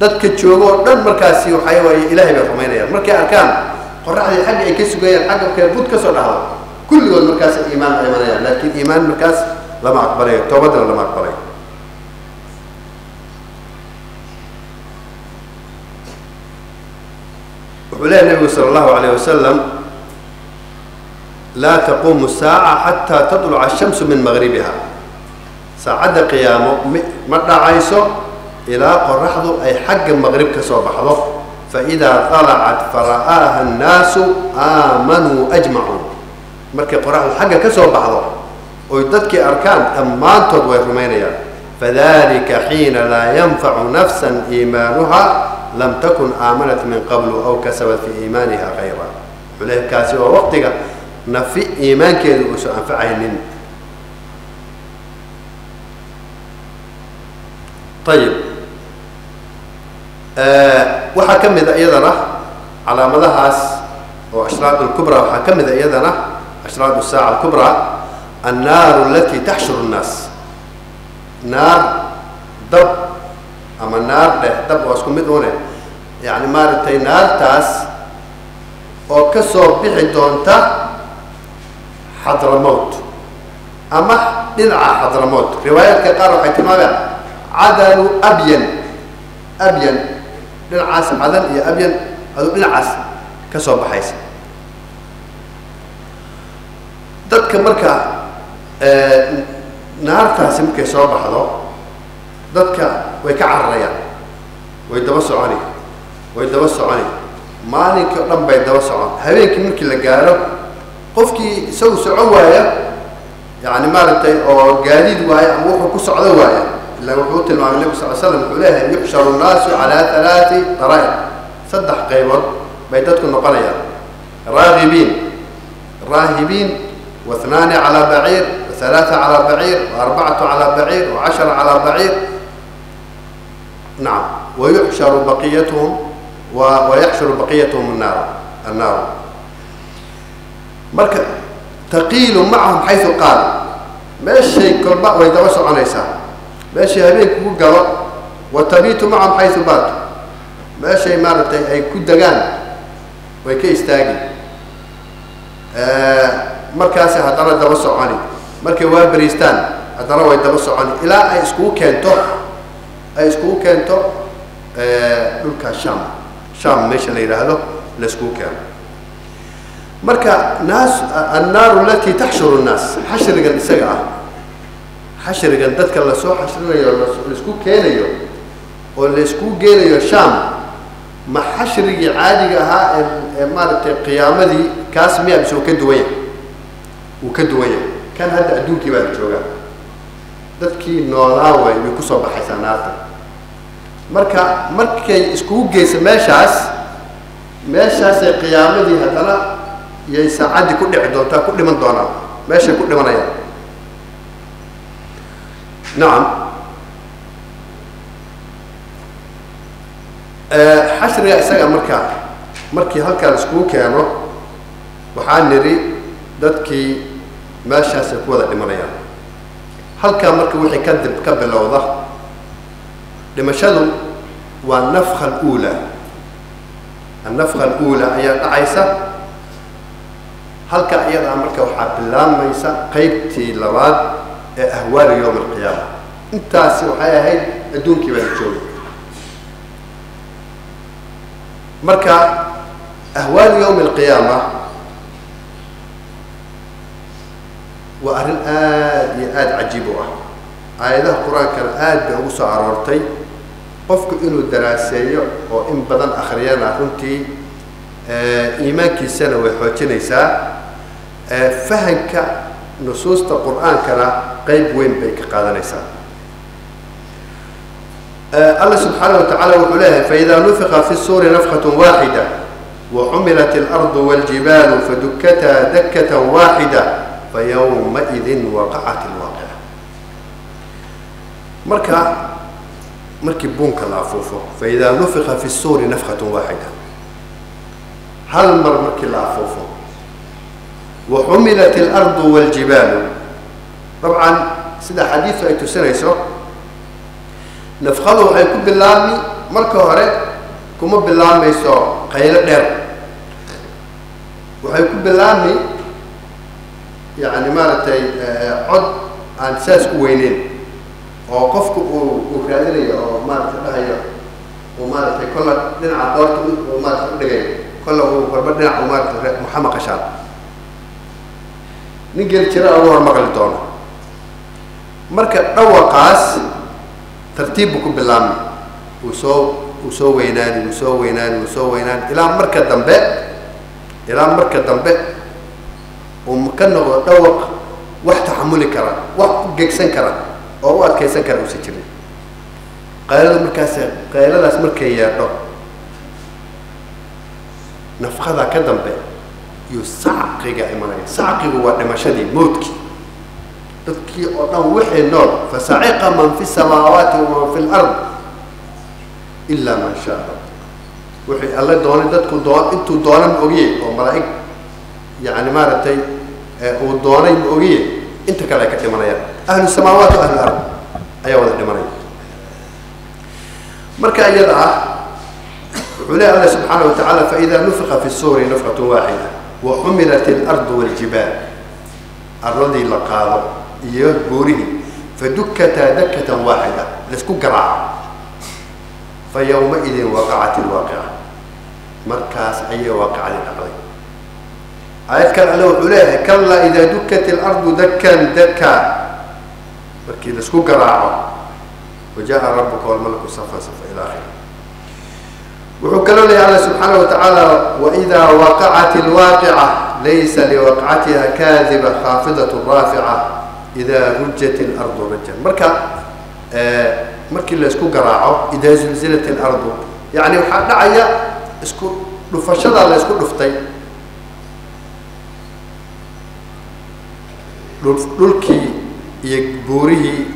dadka jooga oo dhan markaasi waxaa waaye ilaahay bay rumaynayaan markay arkaan qoraxdii xagga ay ka sugayaan xagga kale bud ka soo dhacdo kulligood markaas iimaan la imanayaan laakiin iimaan markaas lama aqbalayo toobadana lama aqbalayo wuxuu leeya nebigu sala allahu alayh wasalam laa taquumu saaca xataa tadluca ashamsu min maqribiha saacadda qiyaamo ma dhacayso ilaa qoraxdu ay xagga maqrib ka soo baxdo faidaa طalacat fara'aaha annaasu aamanuu ajmacuun markay qoraxdu xagga ka soo baxdo oy dadkii arkaan dhammaantood way rumaynayaan fadalika xiina laa yanfacu nafsa iimaanuha lam takun aamanat min qablu aw kasabat fi iimaaniha khayra wuxuu leehay kaasi waa waqtiga nafi iimaankeedu uusan anfacaynin ayib waxaa ka mid a iyadana calaamadahaas oo ashraad lkubra waxaa ka mid a iyadana ashraad saaca alkubra annaaru alati taxshuru nnaas naar dab ama naar dheh dab waa isku mid une yani maaragtay naartaas oo ka soo bixi doonta xadramowt ama dhinaca xadramowt riwaayaadka qaar waxay tilmaamayaan cadalu abyan. Abyan dhinacaas cadan iyo abyan aduu dhinacaas ka soo baxaysa. Dadka marka naartaasi markay soo baxdo dadka way ka cararayaan. Way daba soconi. Way daba soconi. Maalinkii o dhan bay daba socon. Habeenkii markii la gaaro qofkii isagu soco waaya yani maaragtay oo gaadiid waaya ama wuxuu ku socda waaya ila wuxuu tilmaamay nebigu sal slam wuxuu leeyahay yuxsharu nnaasu calaa alaati daraa'iq saddex qaybood bay dadku noqonayaan. Raahibiin. Raahibiin waihnaani calaa baciir waalaaa calaa baciir waarbacatu calaa baciir wacashara calaa baciir. Nacam wayuxsharu baqiyatuhum wayaxshuru baqiyatuhum naar annaar marka taqiilu macahum xayu qaal. Meeshay kolba way daba soconaysaa. Meeshay habeenkugu galo wa tabiitu macahum xayu baatu. Meeshay maaragtay ay ku degaan way ka istaagi markaasi haddana daba soconi. Markay waa beriistaan haddana way daba soconi. Ilaa ay iskugu keento ay iskugu keento dhulka sham sham meesha la yidhaahdo la iskugu keeno marka naas annaaru alatii taxshuru nnaas xashrigan isaga ah. Xashrigan dadka la soo xashrinayo la isku keenayo oo la isku geenayo sham ma xashrigii caadiga ahaa ee maaragtay qiyaamadii kaas miyaa mise uu ka duwan yahay wuu ka duwan yahay kan hadda adduunkii baa la joogaa. Dadkii noolaa way way ku soo baxaysaa naarta. Marka markay iskugu geysa meeshaas meeshaasay qiyaamadii haddana yay saacaddii ku dhici doontaa ku dhiman doonaa meeshay ku dhimanayaan. Nacam xashriga isaga marka markii halkaa la iskugu keeno waxaa nidhi dadkii meeshaasay ku wada dhimanayaan. Halkaa marka wixii ka dib ka bilowda dhimashadu waa nafka aluula annafka aluula ayaa dhacaysa halka iyadaa marka waxaa bilaabmaysa qeybtii labaad ee ahwaali yowm alqiyaama intaasi waxay ahayd adduunkii baa la joogay. Marka ahwaali yowmi alqiyaama waa arrin aada iyo aada cajiib u ah. Aayadaha qur'aankana aad bay ugu soo aroortay. Qofku inuu daraaseeyo oo in badan akhriyana runtii iimaankiisana way xoojinaysaa fahamka nusuusta qur'aankana qayb weyn bay ka qaadanaysaa. Alla subxaana watacaala wuxuu leeyahay faidaa nufiqa fi suuri nafqat waaxida wacumilat اlardu wاljibaalu fadukataa dakata waaxida fayawmaidin waqacat lwaaqica marka markii buunka la afuufo faidaa nufiqa fi suuri nafqat waaxida hal mar markii la afuufo waxumilat alardu waljibaalu dabcan sida xadiidu ay tusinayso nafqadu waxay ku bilaabmi marka hore kuma bilaabmayso qaylo dheer waxay ku bilaabmi yani maaragtay cod aan saas u weyneyn oo qofku uu raadinayo oo maaragtay dhahayo uu maaragtay kola dhinaca qoorta maarata udhigayo kolla uu korba dhinaca maarata muxamaqashaan nin geli jira ugu hor maqli doono marka dhawaqaas tartiib buu ku bilaabmi wuu soo wuu soo weynaani wuu soo weynaani wuu soo weynaani ilaa marka dambe ilaa marka dambe uu ka noqdo dhawaq wax taxamuli kara wax u gegsan kara oo u adkaysan kara uusan jirin qaylada markaas qayladaas markay yeedho nafqada ka dambe iyo sacqiga imanaya. Sacqigu waa dhimashadii mowdkii dadkii oo dhan wixii nool fasaciqa man fi samaawaati waman fi lard ilaa man shaa allah wixii alle doonay dadku doo intuu doona ma ogiye oo malaa'ig yani maaragtay uu doonay ma ogiye inta kale ay ka dhimanayaan. Ahlu samaawaat wa ahlu ard ayaa wada dhimanaya. Marka iyada ah wuxuu leeya alla subxaana wa tacaala faida nufiqa fi suuri nufqat waaxida wacumilat alardu waljibaal arladii la qaado iyo buurihii fadukataa dakatan waaxida la isku garaaca fa yowmaidin waqacat ilwaaqica markaas ayay waaqicadii dhacday aayad kale alle wuxuu leeyahay kallaa idaa dukat ilardu dakan dakaa markii la isku garaaco wajaaa rabuka walmalku safan safa ila akhiri wuxuu kaloo leeyahy alla subxaana wa tacaala waidaa waqacat alwaaqica laysa liwaqcatiha kaadiba khaafidat raafica idaa rujat lardu raja marka eh, markii laysku garaaco idaa zulzilat alardu yani waxaa dhacaya isku dhufashadaa laysku dhuftay. Dhulkii iyo buurihii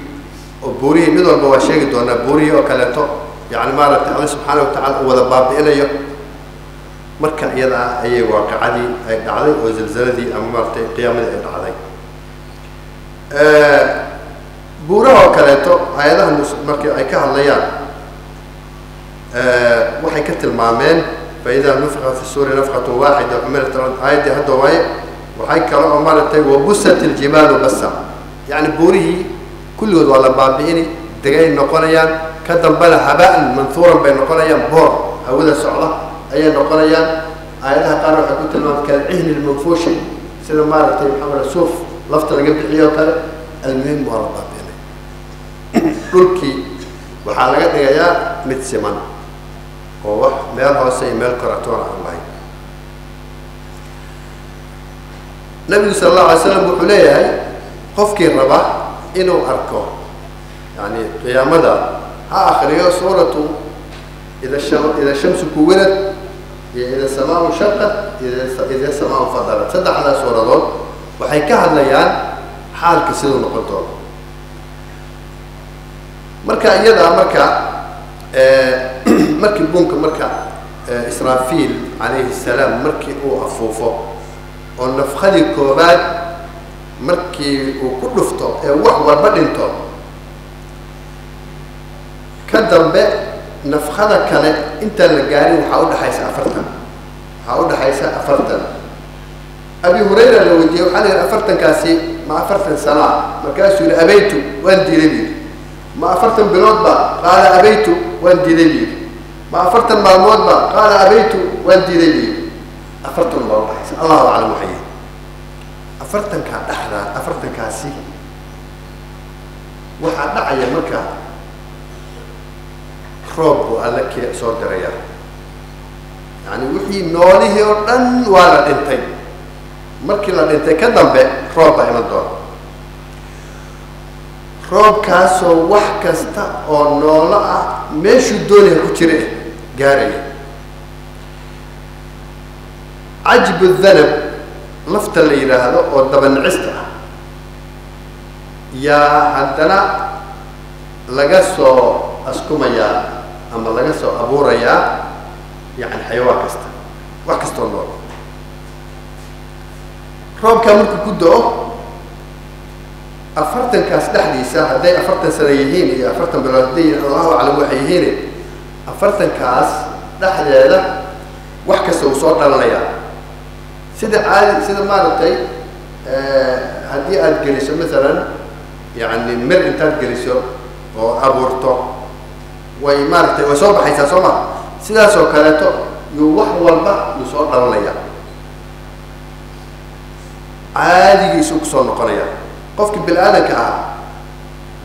oo buurihii mid walba waa sheegi doonaa buurihii oo kaleeto yani maaragtay alla subxaana wa tacala uu wada baabi'inayo marka iyada ah ayay waaqicadii ay dhacday oo zalzaladii ama maaratay qiyaamadii ay dhacday buuraha oo kaleeto aayadaha mus markii ay ka hadlayaan waxay ka tilmaameen faida nufqa fi suuri nafqat waaxida xumilat aayaddii hadda waaye waxay kale oo maaragtay wabusat iljibaalu basa yacni buurihii kulligood waa la baabi'ini degay noqonayaan ka dambena haba'an manhuuran bay noqonayaan boor hawada socda ayay noqonayaan. Aayadaha qaar waxay ku tilmaamta kalcihni lmanfuushi sida maaragtay maxamed suuf lafta laga bixiyo kale almuhim waa la baabi'inay dhulkii waxaa laga dhigayaa mid siman oo wax meel hoose iyo meel koratoona aan lahayn. Nabigu sala allahu alay slam wuxuu leeyahay qofkii raba inuu arko yani qiyaamada ha akriyo suuratu ida ida shamsu kuwirad iyo ida samaau shaqad ida samaau fadarat saddexdaa suuradood waxay ka hadlayaan xaalka siduu noqon doono marka iyadaa marka markii buunka marka israafiil calayhi salaam markii uu afuufo oo nafkadii koobaad markii uu ku dhufto ee wax walba dhinto ka dambe nafkada kale intaan la gaarin waxaa udhexaysa afartan. Waxaa udhexaysa afartan. Abi hurayra la weydiiyey waxaa la yidhi afartankaasi ma afartan sanaa markaasuu yihi abaytu waan diiday bu yidhi. Ma afartan bilood ba? Qaala abaytu waan diiday bu yidhi. Ma afartan maalmood ba? Qaala abaytu waan diiday bu yidhi. Afartan baa udhexaysa allahu aclam waxay afartankaa dhexdaa afartankaasi waxaa dhacaya marka roob buu alla ke soo diraya. Yani wixii noolihii oo dhan waa la dhintay. Markii la dhintay ka dambe roob baa iman doona roobkaasoo wax kasta oo noolo ah meeshuu doonaya ku jira eh gaaraya. Cajbu danab lafta la yidhaahdo oo dabanicista ah. Yaa haddana laga soo askumayaa ama laga soo abuurayaa yani xayawaan kasta. Wax kastoo nool roobkaa markuu ku do-o afartankaas dhexdiisa hadday afartan sano yihiin iyo afartan bilood hadday yihiin allahu aclam waxay yihiin afartankaas dhexdeeda wax kasta uu soo dhalanayaa sida caadi sida maaragtay haddii aada geliso maalan yani mir intaad geliso oo abuurto way maaragtay way soo baxaysaa soo ma? Sidaas oo kaleeto yuu wax walba yuu soo dhalanaya caadigiisuu ku soo noqonaya qofki bini aadanka ah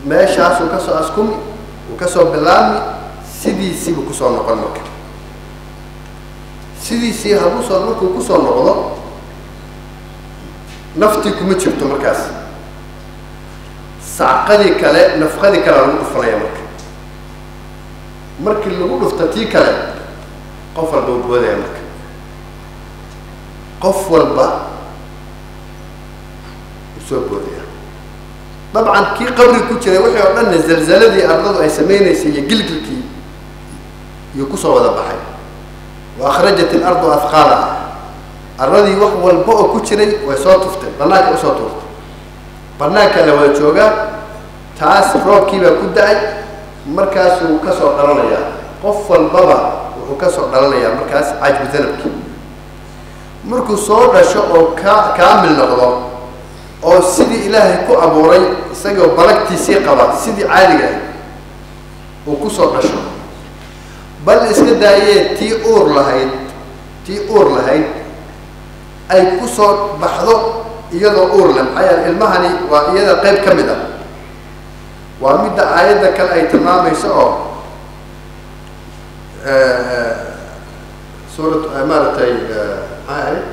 meeshaasuu ka soo askumi uu ka soo bilaabmi sidiisiibuu ku soo noqon marka. Sidiisii haduusoo markuu ku soo noqdo naftii kuma jirto markaas. Sacqadii kale nafqadii kale lagu dhufanaya marka markii lagu dhufta tii kale qof walba u boodaya marka. Qof walba u soo boodaya dabcan kii qabri ku jiray wixii oo dhanna zalzaladii ardadu ay sameynaysay iyo gilgilkii iyuu ku soo wada baxay. Wa akhrajat ilardu afqaalaha arradii wax walba oo ku jiray way soo tuftay banaanka u soo tuurtay. Banaanka la wada joogaa taas roobkiibaa ku da'ay markaasuu ka soo dhalanayaa qof walbaba wuxuu ka soo dhalanayaa markaas cajbu danabki markuu soo dhasho oo ka kaamil noqdo oo sidii ilaahay ku abuuray isagoo balagtiisii qaba sidii caadiga uu ku soo dhasho. Bal iska daayee tii uur lahayd tii uur lahayd ay ku soo baxdo iyadoo uur leh. Maxaa yeele ilmahani waa iyada qayb ka mid ah waa midda aayadda kale ay tilmaamayso oo suurat maaragtay maxaa ahayd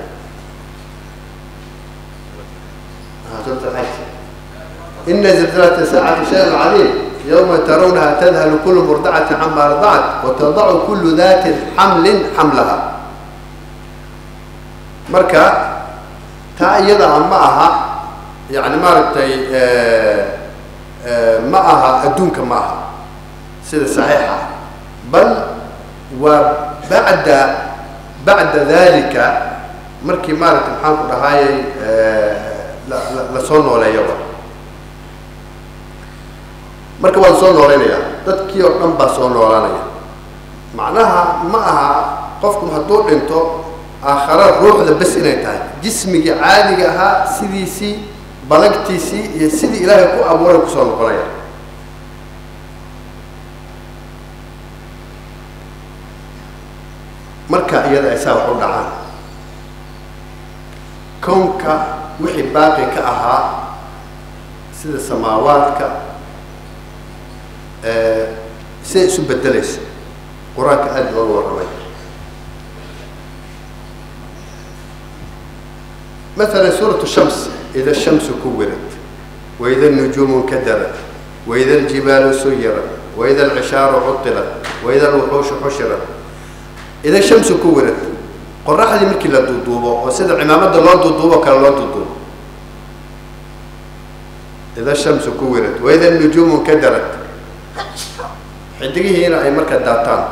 ina zilzalata saacati shay cadiim. Yawma tarawnaha tadhalu kulu murdacati cama ardacat watadacu kulu dati xamlin xamlaha. Marka taa iyadaa ma aha yani maaragtay ma aha adduunka ma aha. Sida saxiixa. Bal waa bacda bacda dalika markii maaragtay maxaan ku dhahaayay la soo nooleeyaba marka waa la soo nooleynaya dadkii oo dhan baa soo noolaanaya. Macnaha ma aha qofku hadduu dhinto aakhara ruuxda bes inay tahay. Jismigii caadiga ahaa sidiisii balagtiisii iyo sidii ilaahay ku abuuray ku soo noqonaya. Marka iyada ay saa wax u dhacaan. Kownka wixii baaqi ka ahaa sida samaawaadka siday isu bedelayso qur'aanka aada looga warramay ida ashamsu kuwirad waida nujuumu nkadarad waida aljibaalu suyirat waida alcishaaru cuilat waida alwuxuushu xushirat ida shamsu kuwirad qoraxdii markii la duuduubo oo sida cimaamada loo duuduubo kale loo duuduubo ida shamsu kuwirad waida nujuumu nkadarat xidigihiina ay marka daataan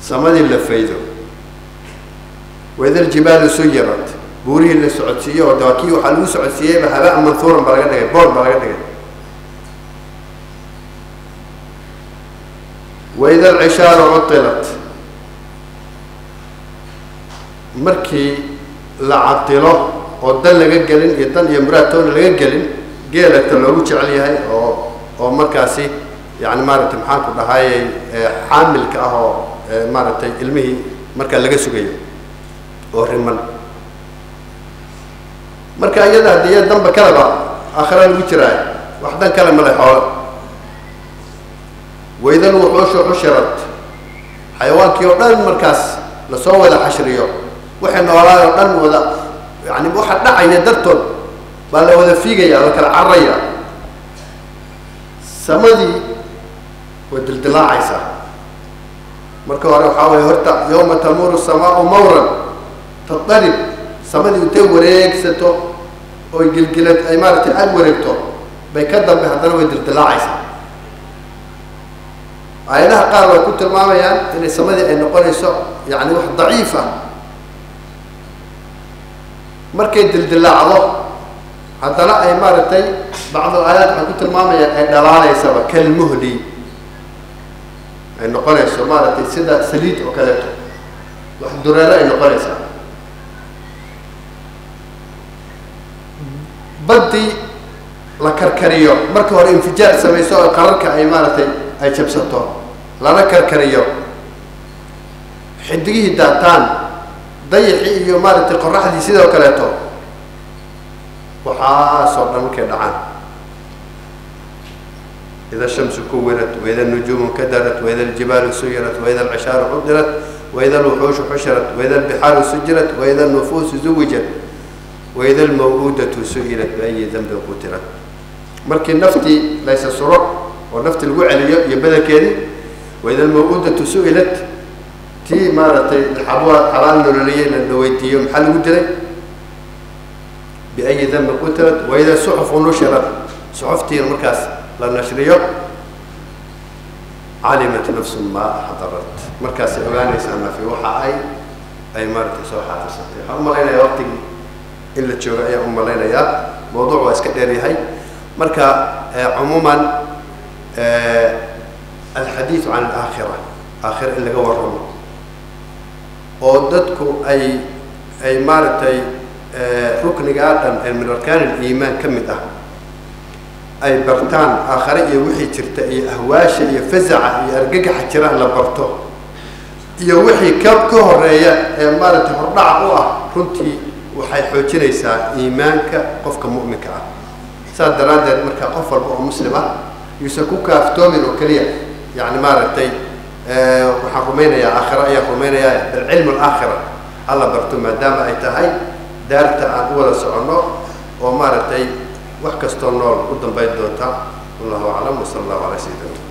samadii la faydo waida ljibaalu suyirat buurihii la socodsiiye oo daakii waxaa lagu socodsiiyeyba habaa manhuuran baa laga dhigay boor baa laga dhigay. Waida alcishaaru cutilat. Markii la cadilo oo dan laga gelin iyo dan iyo muraadtoona laga gelin geelagta loogu jecel yahay oo oo markaasi yani maaragtay maxaan ku dhahaaye eh, xaamilka ah oo eh, maaragtay ilmihii markaa laga sugayo oo riman marka iyada haddii danba kaleba aakhira lagu jiraayo wax dan kale male xoolo waydan wuxuushu xushirat. Xayawaankii oo dhan markaas la soo wada xashriyo waxay noolaay oo dhan wada yani waxa dhacaya dartood baa la wada fiigaya la kala cararaya. Samadii way dildilaacaysaa marka hore waxaa waye horta yawma tamuru samaau mawran tadarib samadii intay wareegsato oy gilgilad ay maaragtay aada wareegto bay ka dambe haddana way dildilaacaysaa aayadaha qaar way ku tilmaamayaan inay samadii ay noqonayso yani wax daciif ah markay dildilaacdo haddana ay maaragtay bacd aayaat waxay ku tilmaamayaan ay dhalaalaysaba kalmuhli ay noqonayso maaragtay sida saliid oo kaleeto wax dureero ay noqonaysaa la karkariyo. Marka hore infijaar samayso oo qararka ay maaragtay ay jabsato lana karkariyo. Xidigihii daataan dayaxii iyo maaragtay qoraxdii sidoo kaleeto waxaasoo dhan markay dhacaan. Ida shamsu kuwirat waida nujuumu kadarat waida aljibaalu suyirat waida alcishaaru cudirat waida alwuxuushu xushirat waida albixaaru sujirat waida alnufuusu zuwijat waida almaw'uudatu su'ilat biayi dambin qutilat markii naftii laysa suro oo nafti lagu celiyo iyo bedelkeedii waida almaw'uudatu su'ilat tii maaragtay xabua xabaal nololiyey la weydiiyo maxaa lagu dilay biayi dambin qutilat waida suxufu nushirat suxuftiina markaas la nashriyo calimat nafsu ma xadarat. Markaasay ogaanaysaa nafi waxa ay ay maaragtay soo xaadirsatay waxaan u malaynaya waqtigii in la joogo ayaan umalaynayaa mawduuc waa iska dheer yahay marka cumuuman alxadiidu can alaakhira aakhira in laga warramo oo dadku ay ay maaragtay ruknigaa dhan ee min arkaan aliimaan ka mid ah ay bartaan aakhare iyo wixii jirta iyo ahwaasha iyo fasaca iyo argagaxa jiraan la barto iyo wixii ka ka horreeya ee maaragtay hordhaca u ah runtii waxay xoojinaysaa iimaanka qofka mu'minka ah saas daraaddeed marka qof walba oo muslim ah yuusan ku kaaftoomin oo keliya yani maaragtay waxaan rumaynayaa aakhira ayaan rumaynayaa bal alaakhira hala barto maadaama ay tahay daarta aan u wada soconno oo maaragtay wax kastoo nool u dambayn doonta. Wallahu aclam wasala allahu calaa sayidina